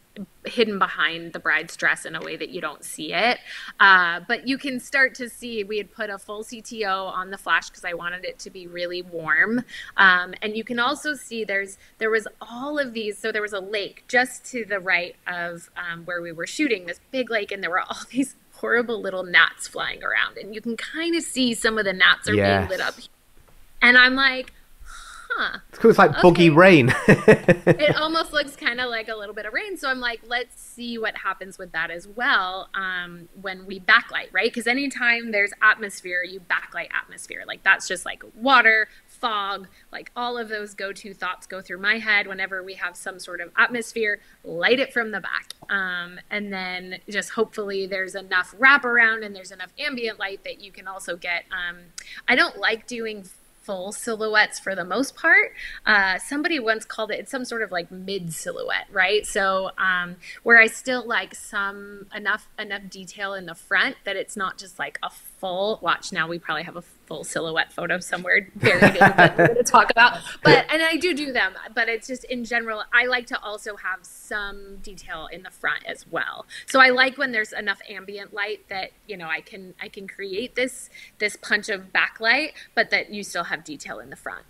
hidden behind the bride's dress in a way that you don't see it. Uh, but you can start to see we had put a full CTO on the flash because I wanted it to be really warm. Um, and you can also see there's there was all of these. So there was a lake just to the right of um, where we were shooting, this big lake, and there were all these horrible little gnats flying around, and you can kind of see some of the gnats are yes. being lit up. And I'm like, huh. It's cool. It's like okay. bokeh rain. it almost looks kind of like a little bit of rain. So I'm like, let's see what happens with that as well um, when we backlight, right? Because anytime there's atmosphere, you backlight atmosphere. Like that's just like water, fog, like all of those go to thoughts go through my head whenever we have some sort of atmosphere, light it from the back. Um, and then just hopefully there's enough wraparound and there's enough ambient light that you can also get. Um, I don't like doing full silhouettes for the most part. Uh, somebody once called it some sort of like mid silhouette, right? So um, where I still like some enough enough detail in the front that it's not just like a full watch. Now we probably have a full silhouette photo somewhere buried in that we're to talk about. But and I do do them, but it's just in general. I like to also have some detail in the front as well. So I like when there's enough ambient light that you know I can I can create this this punch of backlight, but that you still have detail in the front.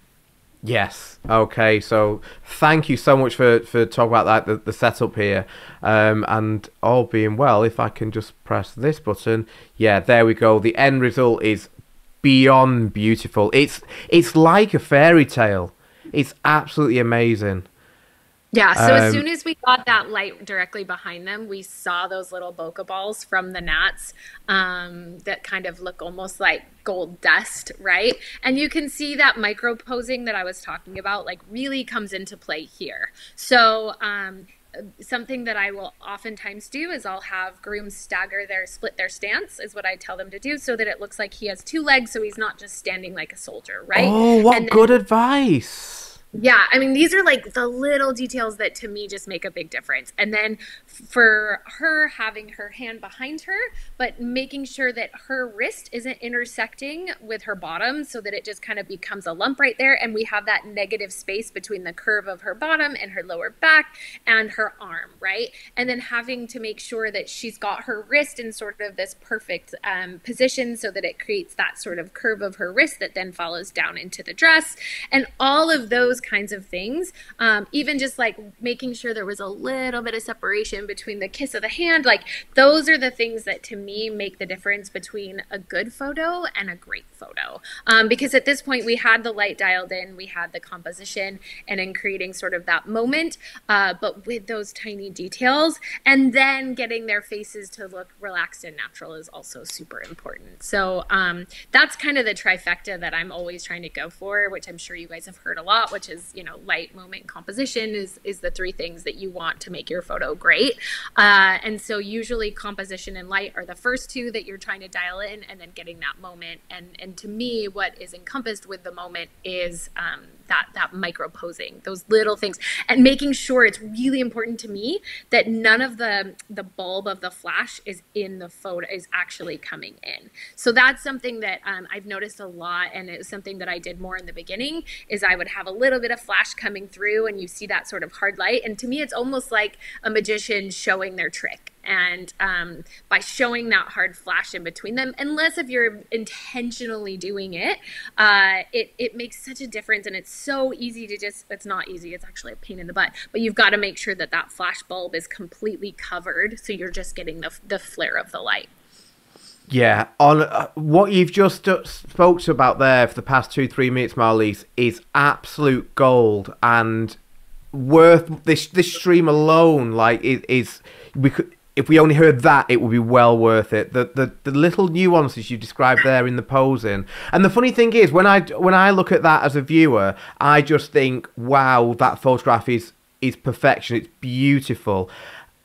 Yes. Okay. So thank you so much for for talking about that the, the setup here, um, and all being well, if I can just press this button, yeah, there we go. The end result is beyond beautiful. It's it's like a fairy tale. It's absolutely amazing. Yeah, so um, as soon as we got that light directly behind them, we saw those little bokeh balls from the gnats um, that kind of look almost like gold dust, right? And you can see that micro posing that I was talking about, like, really comes into play here. So um, something that I will oftentimes do is I'll have grooms stagger their split their stance is what I tell them to do so that it looks like he has two legs so he's not just standing like a soldier, right? Oh, what then, good advice. Yeah, I mean, these are like the little details that to me just make a big difference. And then for her having her hand behind her, but making sure that her wrist isn't intersecting with her bottom so that it just kind of becomes a lump right there. And we have that negative space between the curve of her bottom and her lower back and her arm, right? And then having to make sure that she's got her wrist in sort of this perfect um, position so that it creates that sort of curve of her wrist that then follows down into the dress. And all of those those kinds of things. Um, even just like making sure there was a little bit of separation between the kiss of the hand, like those are the things that to me make the difference between a good photo and a great photo. Um, because at this point we had the light dialed in, we had the composition, and in creating sort of that moment, uh, but with those tiny details, and then getting their faces to look relaxed and natural is also super important. So um, that's kind of the trifecta that I'm always trying to go for, which I'm sure you guys have heard a lot, which is you know light moment composition is is the three things that you want to make your photo great. Uh, and so usually composition and light are the first two that you're trying to dial in and then getting that moment. And and to me what is encompassed with the moment is um, that that micro posing those little things and making sure it's really important to me that none of the the bulb of the flash is in the photo is actually coming in. So that's something that um, i've noticed a lot and it's something that i did more in the beginning is i would have a little bit of flash coming through and you see that sort of hard light and to me it's almost like a magician showing their trick and um, by showing that hard flash in between them unless if you're intentionally doing it uh, it, it makes such a difference and it's so easy to just it's not easy it's actually a pain in the butt but you've got to make sure that that flash bulb is completely covered so you're just getting the, the flare of the light yeah, on uh, what you've just uh, spoke to about there for the past two three minutes, Marlies, is absolute gold and worth this this stream alone. Like it is, we could if we only heard that, it would be well worth it. The, the the little nuances you described there in the posing, and the funny thing is, when I when I look at that as a viewer, I just think, wow, that photograph is is perfection. It's beautiful,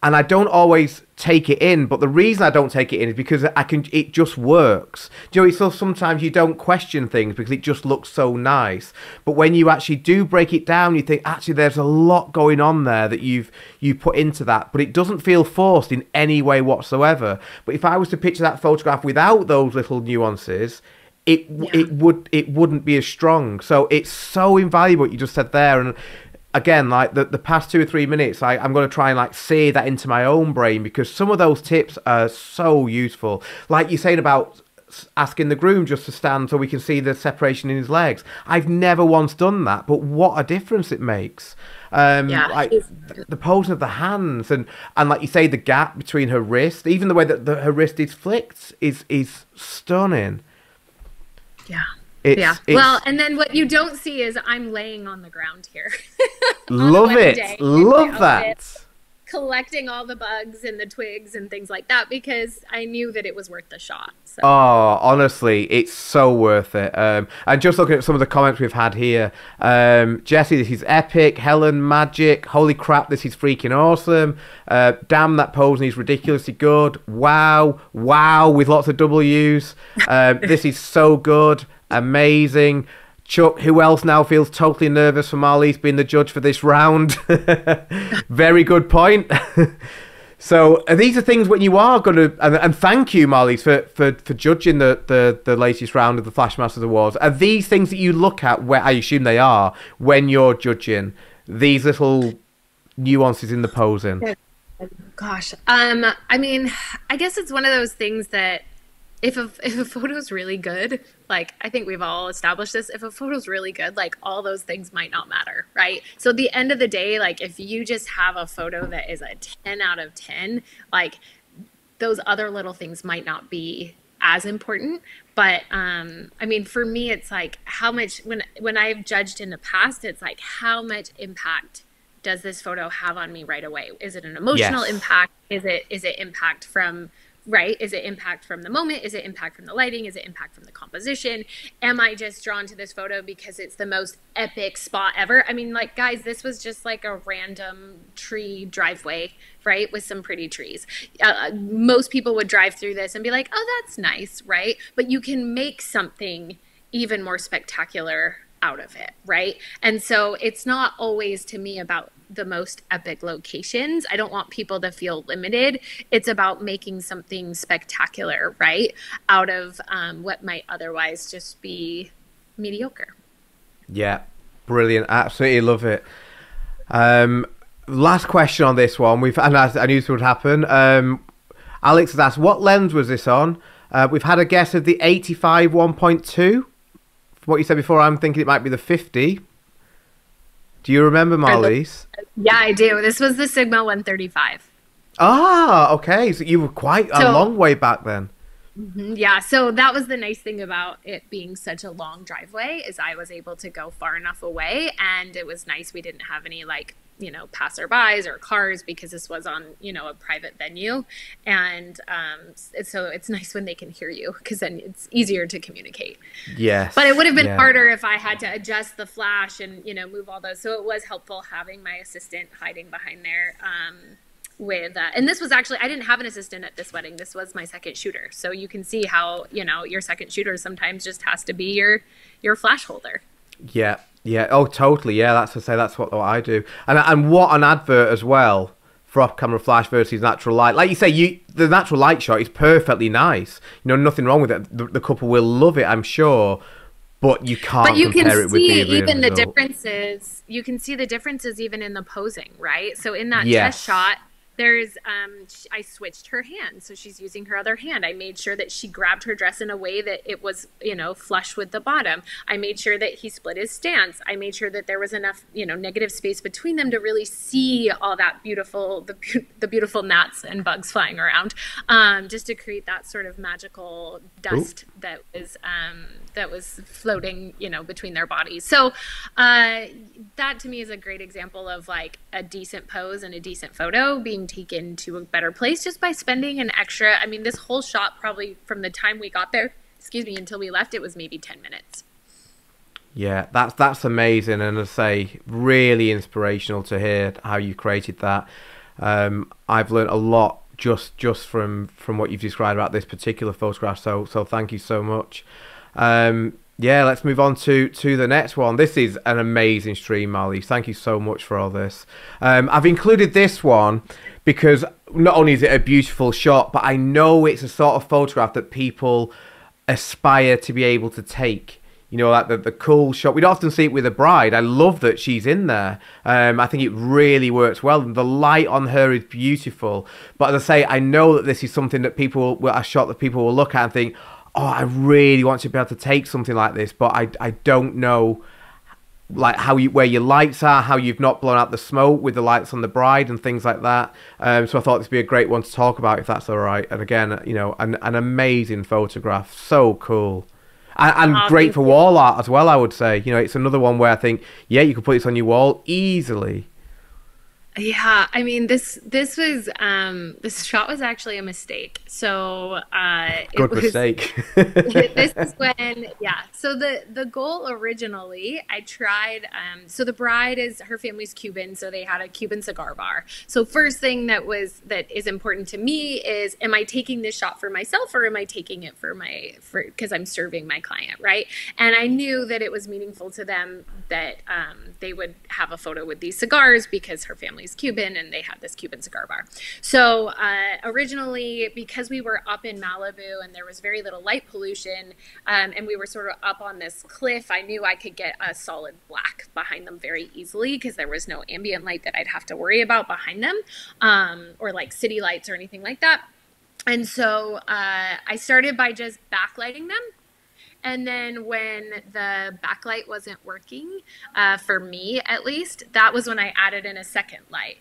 and I don't always take it in. But the reason I don't take it in is because I can. It just works. Do you know? So sometimes you don't question things because it just looks so nice. But when you actually do break it down, you think actually there's a lot going on there that you've you put into that. But it doesn't feel forced in any way whatsoever. But if I was to picture that photograph without those little nuances, it yeah. it would it wouldn't be as strong. So it's so invaluable what you just said there, and again, like the, the past two or three minutes, I, I'm going to try and like say that into my own brain because some of those tips are so useful. Like you're saying about asking the groom just to stand so we can see the separation in his legs. I've never once done that, but what a difference it makes. Um, yeah, like the pose of the hands and and like you say, the gap between her wrist, even the way that the, her wrist is flicked, is is stunning. Yeah. It's, yeah. It's, well, and then what you don't see is I'm laying on the ground here. love it. Love that. Collecting all the bugs and the twigs and things like that because I knew that it was worth the shot. So. Oh, honestly, it's so worth it. Um, and just looking at some of the comments we've had here, um, Jesse, this is epic. Helen, magic. Holy crap, this is freaking awesome. Uh, damn, that posing is ridiculously good. Wow, wow, with lots of W's. Um, this is so good amazing. Chuck, who else now feels totally nervous for Marlies being the judge for this round? Very good point. so these are things when you are going to, and, and, thank you, Marlies, for, for, for judging the, the, the latest round of the Flash Masters Awards. Are these things that you look at, where I assume they are, when you're judging these little nuances in the posing? Gosh, um, I mean, I guess it's one of those things that if a if a photo's really good, like I think we've all established this, if a photo's really good, like all those things might not matter, right? So at the end of the day, like if you just have a photo that is a 10 out of 10, like those other little things might not be as important but um i mean for me it's like how much when when i've judged in the past it's like how much impact does this photo have on me right away is it an emotional yes. impact is it is it impact from right? Is it impact from the moment? Is it impact from the lighting? Is it impact from the composition? Am I just drawn to this photo because it's the most epic spot ever? I mean, like, guys, this was just like a random tree driveway, right? With some pretty trees. Uh, most people would drive through this and be like, oh, that's nice, right? But you can make something even more spectacular out of it, right? And so it's not always to me about the most epic locations. I don't want people to feel limited. It's about making something spectacular, right? Out of um, what might otherwise just be mediocre. Yeah, brilliant. Absolutely love it. Um, last question on this one. We've and I, I knew this would happen. Um, Alex has asked, what lens was this on? Uh, we've had a guess of the 85 1.2. What you said before, I'm thinking it might be the 50. Do you remember, Marlies? Yeah, I do. This was the Sigma 135. Ah, okay. So you were quite a long way back then. Mm-hmm, yeah, so that was the nice thing about it being such a long driveway is I was able to go far enough away and it was nice we didn't have any like you know passerbys or cars because this was on you know a private venue. And um, so it's nice when they can hear you because then it's easier to communicate. Yes. But it would have been yeah. harder if i had to adjust the flash and you know move all those. So it was helpful having my assistant hiding behind there um, with uh, and this was actually i didn't have an assistant at this wedding. This was my second shooter. So you can see how you know your second shooter sometimes just has to be your your flash holder. Yeah yeah. Oh, totally. Yeah. That's to say. That's what, what I do. And and what an advert as well for off camera flash versus natural light. Like you say, you the natural light shot is perfectly nice. You know, nothing wrong with it. The, the couple will love it, I'm sure. But you can't. But you can see even the differences. You can see the differences even in the posing, right? So in that yes. test shot, there's um i switched her hand so she's using her other hand i made sure that she grabbed her dress in a way that it was you know flush with the bottom i made sure that he split his stance i made sure that there was enough you know negative space between them to really see all that beautiful the, the beautiful gnats and bugs flying around um, just to create that sort of magical dust Ooh. that was um, that was floating, you know, between their bodies. So uh, that to me is a great example of like a decent pose and a decent photo being taken to a better place just by spending an extra. I mean, this whole shot probably from the time we got there, excuse me, until we left, it was maybe ten minutes. Yeah, that's that's amazing, and I say really inspirational to hear how you created that. Um, I've learned a lot just just from from what you've described about this particular photograph. So so thank you so much. Um, yeah, let's move on to to the next one. This is an amazing stream, Marley. Thank you so much for all this. Um, I've included this one because not only is it a beautiful shot, but I know it's a sort of photograph that people aspire to be able to take. You know, like the, the cool shot. We'd often see it with a bride. I love that she's in there. Um, I think it really works well. The light on her is beautiful. But as I say, I know that this is something that people, will, a shot that people will look at and think, oh, I really want to be able to take something like this, but I, I don't know like how you where your lights are, how you've not blown out the smoke with the lights on the bride and things like that. Um, so I thought this would be a great one to talk about if that's all right. And again, you know, an, an amazing photograph, so cool. And, and oh, great for wall art as well, I would say. You know, it's another one where I think, yeah, you could put this on your wall easily. Yeah, I mean this this was um this shot was actually a mistake. So uh Good was, mistake. this is when yeah. So the the goal originally I tried um so the bride is her family's Cuban, so they had a Cuban cigar bar. So first thing that was that is important to me is am I taking this shot for myself or am I taking it for my for because I'm serving my client, right? And I knew that it was meaningful to them that um they would have a photo with these cigars because her family family's Cuban and they had this Cuban cigar bar. So uh, originally, because we were up in Malibu and there was very little light pollution, um, and we were sort of up on this cliff, I knew I could get a solid black behind them very easily because there was no ambient light that I'd have to worry about behind them, um, or like city lights or anything like that. And so uh, I started by just backlighting them and then when the backlight wasn't working, uh, for me at least, that was when I added in a second light.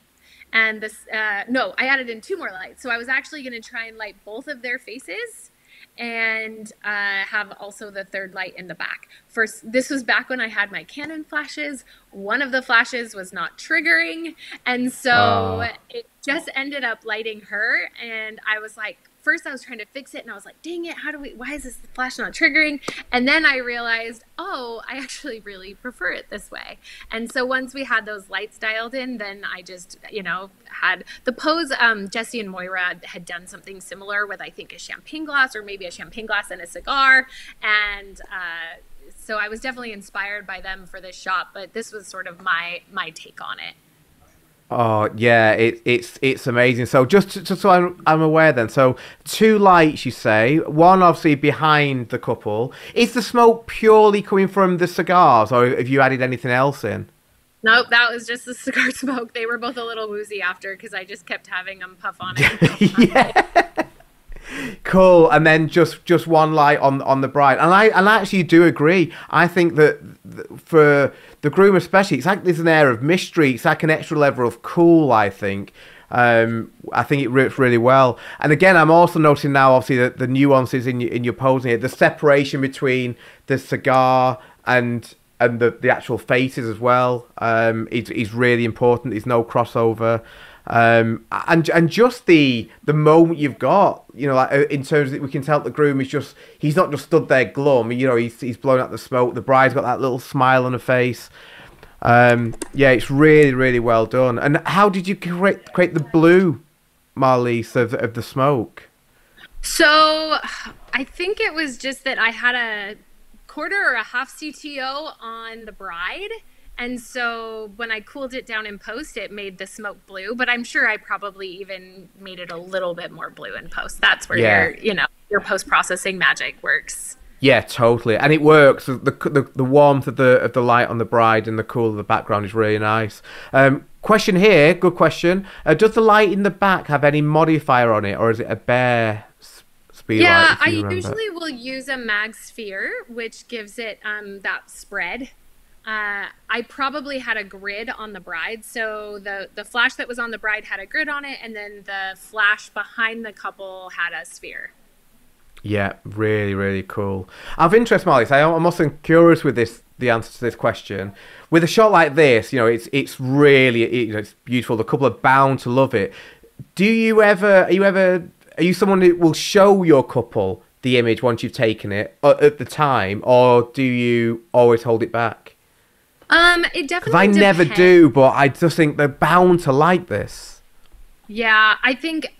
And this, uh, no, I added in two more lights. So I was actually going to try and light both of their faces and uh, have also the third light in the back. First, this was back when I had my Canon flashes. One of the flashes was not triggering, and so oh. it just ended up lighting her. And I was like, first I was trying to fix it and I was like, dang it, how do we, why is this flash not triggering? And then I realized, oh, I actually really prefer it this way. And so once we had those lights dialed in, then I just, you know, had the pose. Um, Jesse and Moira had done something similar with, I think, a champagne glass or maybe a champagne glass and a cigar. And, uh, so I was definitely inspired by them for this shot, but this was sort of my my take on it. Oh yeah, it, it's it's amazing. So just just so I'm, I'm aware then. So two lights, you say. One obviously behind the couple. Is the smoke purely coming from the cigars, or have you added anything else in? Nope, that was just the cigar smoke. They were both a little woozy after because I just kept having them puff on it. yeah. Cool and then just just one light on on the bride and i and i actually do agree i think that for the groom especially it's like there's an air of mystery it's like an extra level of cool i think um, I think it works really well. And again, I'm also noticing now, obviously, that the nuances in your, in your posing here, the separation between the cigar and and the, the actual faces as well um, is, is really important. There's no crossover. Um, and and just the the moment you've got, you know, like uh, in terms that we can tell the groom is just he's not just stood there glum, you know, he's he's blowing out the smoke. The bride's got that little smile on her face. Um, yeah, it's really really well done. And how did you create create the blue, Marlies, of of the smoke? So, I think it was just that I had a quarter or a half CTO on the bride and so when I cooled it down in post, it made the smoke blue. But I'm sure I probably even made it a little bit more blue in post. That's where yeah. your, you know, your post processing magic works. Yeah, totally, and it works. The, the the warmth of the of the light on the bride and the cool of the background is really nice. Um, question here, good question. Uh, does the light in the back have any modifier on it, or is it a bare speed yeah, I usually will use a MagSphere, which gives it um, that spread uh, I probably had a grid on the bride. So the the flash that was on the bride had a grid on it, and then the flash behind the couple had a sphere. Yeah, really, really cool. I've interest, Molly. I'm also curious with this, the answer to this question. With a shot like this, you know, it's it's really, it, you know, it's beautiful. The couple are bound to love it. Do you ever, are you ever, are you someone who will show your couple the image once you've taken it uh, at the time, or do you always hold it back? Um, it definitely. I depends. never do, but I just think they're bound to like this. Yeah, I think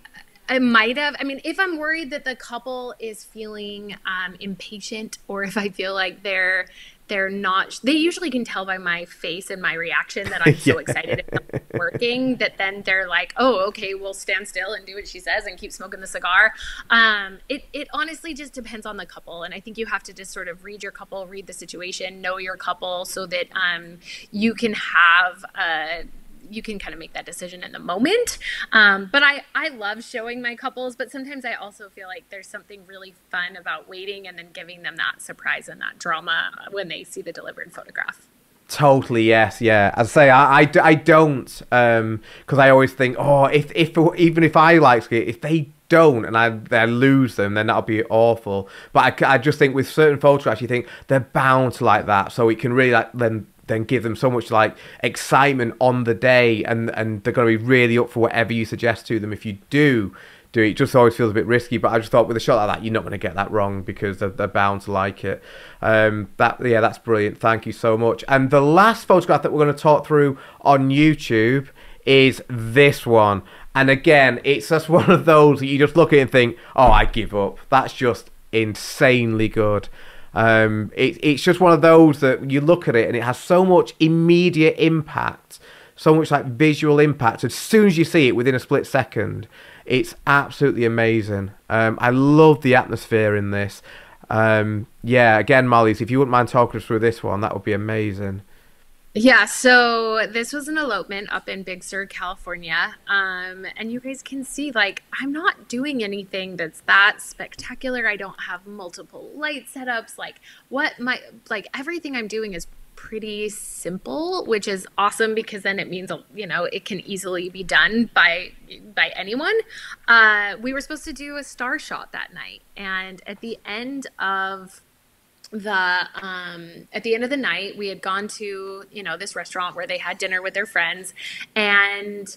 I might have. I mean, if I'm worried that the couple is feeling um, impatient, or if I feel like they're they're not they usually can tell by my face and my reaction that i'm so yeah. excited about working that then they're like oh okay we'll stand still and do what she says and keep smoking the cigar um, it, it honestly just depends on the couple and i think you have to just sort of read your couple read the situation know your couple so that um, you can have a you can kind of make that decision in the moment. Um, but I, I love showing my couples, but sometimes I also feel like there's something really fun about waiting and then giving them that surprise and that drama when they see the delivered photograph. Totally, yes, yeah. As I say, I, I, I don't, because um, I always think, oh, if, if even if I like it, if they don't and I, I lose them, then that'll be awful. But I, I just think with certain photographs, you think they're bound to like that, so it can really like then then give them so much like excitement on the day and and they're going to be really up for whatever you suggest to them. If you do do it. it just always feels a bit risky but i just thought with a shot like that you're not going to get that wrong because they're, they're bound to like it. Um that yeah that's brilliant. Thank you so much. And the last photograph that we're going to talk through on youtube is this one. And again it's just one of those that you just look at and think oh i give up. That's just insanely good um, it, it's just one of those that you look at it and it has so much immediate impact, so much like visual impact. As soon as you see it within a split second, it's absolutely amazing. Um, I love the atmosphere in this. Um, yeah, again, Molly's, if you wouldn't mind talking us through this one, that would be amazing. Yeah, so this was an elopement up in Big Sur, California. Um, and you guys can see, like, I'm not doing anything that's that spectacular. I don't have multiple light setups. Like, what my, like, everything I'm doing is pretty simple, which is awesome because then it means, you know, it can easily be done by, by anyone. Uh, we were supposed to do a star shot that night. And at the end of, the um, at the end of the night we had gone to you know this restaurant where they had dinner with their friends and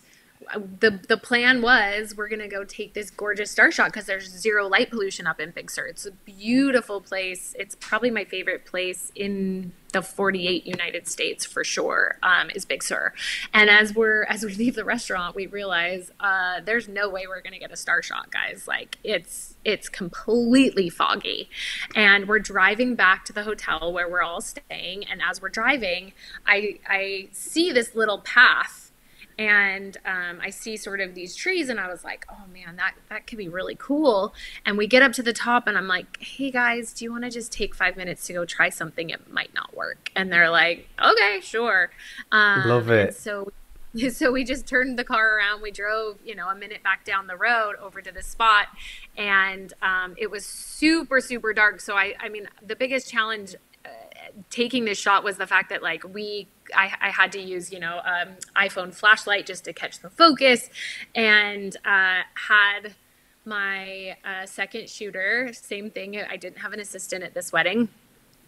the the plan was we're gonna go take this gorgeous star shot because there's zero light pollution up in Big Sur. It's a beautiful place. It's probably my favorite place in the 48 United States for sure. Um, is Big Sur, and as we're as we leave the restaurant, we realize uh, there's no way we're gonna get a star shot, guys. Like it's it's completely foggy, and we're driving back to the hotel where we're all staying. And as we're driving, I I see this little path and um, I see sort of these trees, and I was like, "Oh man, that that could be really cool." And we get up to the top, and I'm like, "Hey guys, do you want to just take five minutes to go try something? It might not work." And they're like, "Okay, sure." Um, Love it. So. So we just turned the car around. We drove, you know, a minute back down the road over to the spot, and um, it was super, super dark. So I, I mean, the biggest challenge uh, taking this shot was the fact that like we I, I had to use, you know, um, iPhone flashlight just to catch the focus, and uh, had my uh, second shooter. Same thing. I didn't have an assistant at this wedding.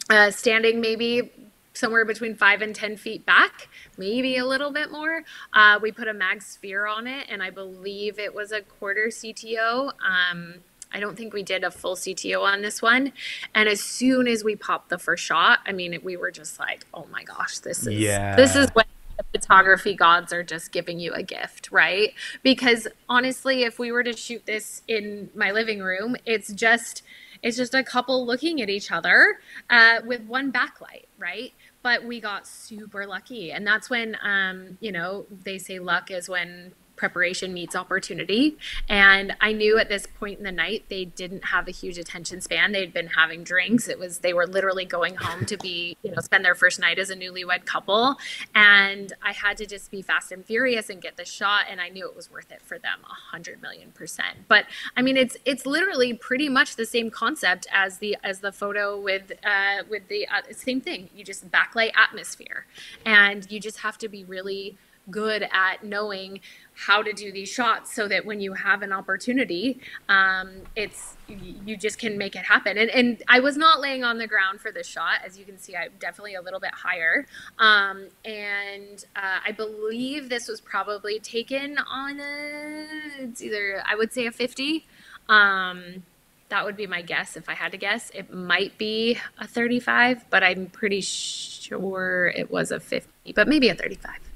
Uh, standing maybe somewhere between five and ten feet back, maybe a little bit more. Uh, we put a MagSphere on it, and I believe it was a quarter CTO. Um, I don't think we did a full CTO on this one. And as soon as we popped the first shot, I mean, we were just like, oh my gosh, this is yeah. this is what photography gods are just giving you a gift, right? Because honestly, if we were to shoot this in my living room, it's just it's just a couple looking at each other uh, with one backlight, right? But we got super lucky, and that's when um, you know they say luck is when preparation meets opportunity. And I knew at this point in the night they didn't have a huge attention span. They'd been having drinks. It was they were literally going home to be, you know, spend their first night as a newlywed couple. And I had to just be fast and furious and get the shot. And I knew it was worth it for them a hundred million percent. But I mean it's it's literally pretty much the same concept as the as the photo with uh with the uh, same thing. You just backlight atmosphere. And you just have to be really good at knowing how to do these shots so that when you have an opportunity, um, it's you just can make it happen. And, and I was not laying on the ground for this shot, as you can see. I'm definitely a little bit higher, um, and uh, I believe this was probably taken on a it's either I would say a 50. Um, that would be my guess if I had to guess. It might be a 35, but I'm pretty sure it was a 50, but maybe a 35.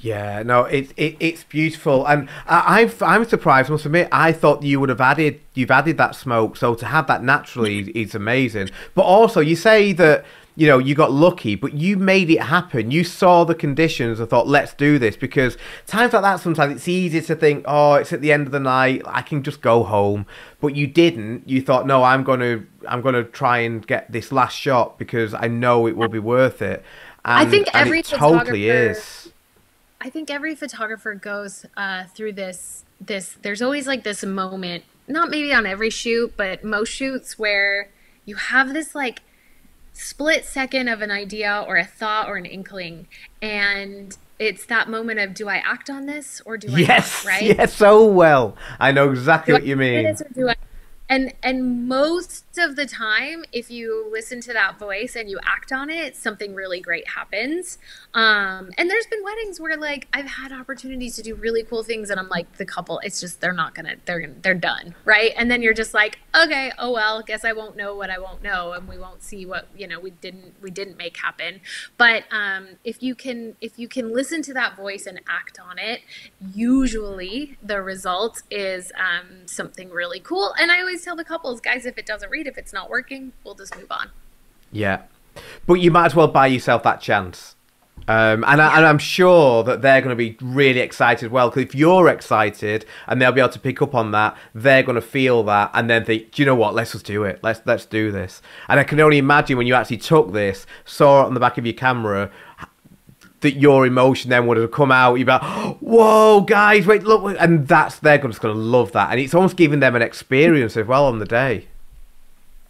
Yeah, no, it's it, it's beautiful, and I, I've, I'm surprised. I must admit, I thought you would have added you've added that smoke, so to have that naturally is amazing. But also, you say that you know you got lucky, but you made it happen. You saw the conditions and thought, let's do this. Because times like that, sometimes it's easy to think, oh, it's at the end of the night, I can just go home. But you didn't. You thought, no, I'm gonna I'm gonna try and get this last shot because I know it will be worth it. And, I think every totally is I think every photographer goes uh, through this. This there's always like this moment, not maybe on every shoot, but most shoots where you have this like split second of an idea or a thought or an inkling, and it's that moment of do I act on this or do I yes, not, right? Yes, so well. I know exactly do what I you mean. And and most of the time if you listen to that voice and you act on it something really great happens. Um, and there's been weddings where like i've had opportunities to do really cool things and i'm like the couple it's just they're not gonna they're they're done right? And then you're just like okay oh well guess i won't know what i won't know and we won't see what you know we didn't we didn't make happen. But um, if you can if you can listen to that voice and act on it usually the result is um, something really cool. And i always always tell the couples, guys, if it doesn't read, if it's not working, we'll just move on. Yeah. But you might as well buy yourself that chance. Um, and. I, am sure that they're going to be really excited. Well, because if you're excited and they'll be able to pick up on that, they're going to feel that, and then think, "Do you know what? Let's just do it. Let's let's do this." And I can only imagine when you actually took this, saw it on the back of your camera, that your emotion then would have come out. You'd be like, whoa, guys, wait, look. And that's, they're just going to love that. And it's almost giving them an experience as well on the day.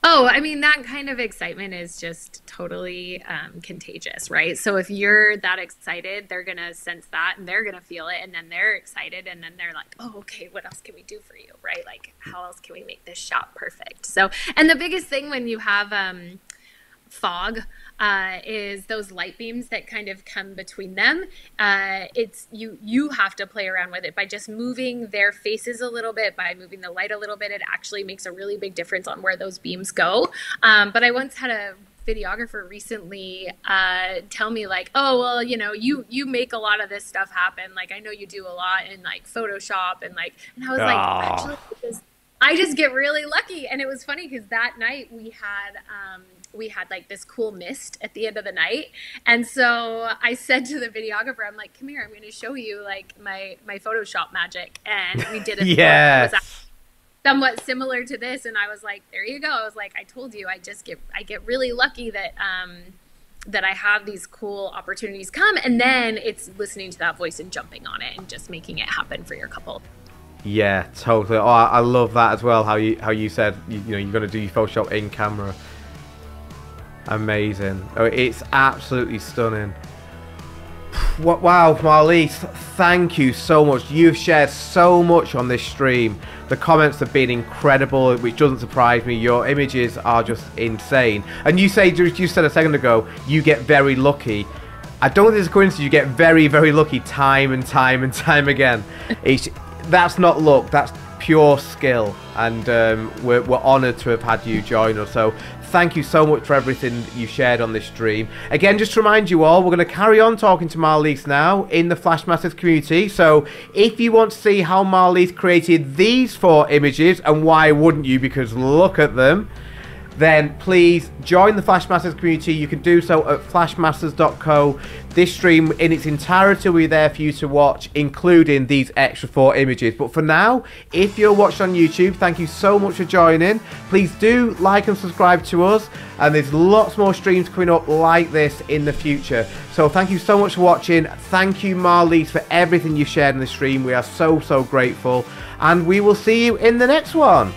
Oh, I mean, that kind of excitement is just totally um, contagious, right? So if you're that excited, they're going to sense that and they're going to feel it. And then they're excited. And then they're like, oh, okay, what else can we do for you, right? Like, how else can we make this shot perfect? So, and the biggest thing when you have um, fog, uh, is those light beams that kind of come between them. Uh, it's you you have to play around with it by just moving their faces a little bit, by moving the light a little bit. It actually makes a really big difference on where those beams go. Um, but I once had a videographer recently uh, tell me like, oh well, you know, you you make a lot of this stuff happen. Like I know you do a lot in like Photoshop and like, and I was like, actually, I just get really lucky. And it was funny because that night we had um, we had like this cool mist at the end of the night, and so I said to the videographer, I'm like, come here, I'm going to show you like my my Photoshop magic, and we did it. yes. Somewhat similar to this, and I was like, "There you go." I was like, "I told you, I just get, I get really lucky that um, that I have these cool opportunities come, and then it's listening to that voice and jumping on it and just making it happen for your couple." Yeah, totally. Oh, I, I love that as well. How you how you said you, you know you're gonna do your Photoshop in camera. Amazing. Oh, it's absolutely stunning. Wow, Marlies, thank you so much. You've shared so much on this stream. The comments have been incredible, which doesn't surprise me. Your images are just insane. And you say, you said a second ago, you get very lucky. I don't think it's a coincidence. You get very, very lucky time and time and time again. It's that's not luck. That's pure skill, and um, we're, we're honoured to have had you join us. So thank you so much for everything you shared on this stream. Again, just to remind you all, we're going to carry on talking to Marlies now in the Flash Masters community. So if you want to see how Marlies created these four images, and why wouldn't you? Because look at them then please join the Flash Masters community. You can do so at flashmasters.co. This stream in its entirety will be there for you to watch, including these extra four images. But for now, if you're watching on YouTube, thank you so much for joining. Please do like and subscribe to us, and there's lots more streams coming up like this in the future. So thank you so much for watching. Thank you, Marlies, for everything you shared in the stream. We are so, so grateful. And we will see you in the next one.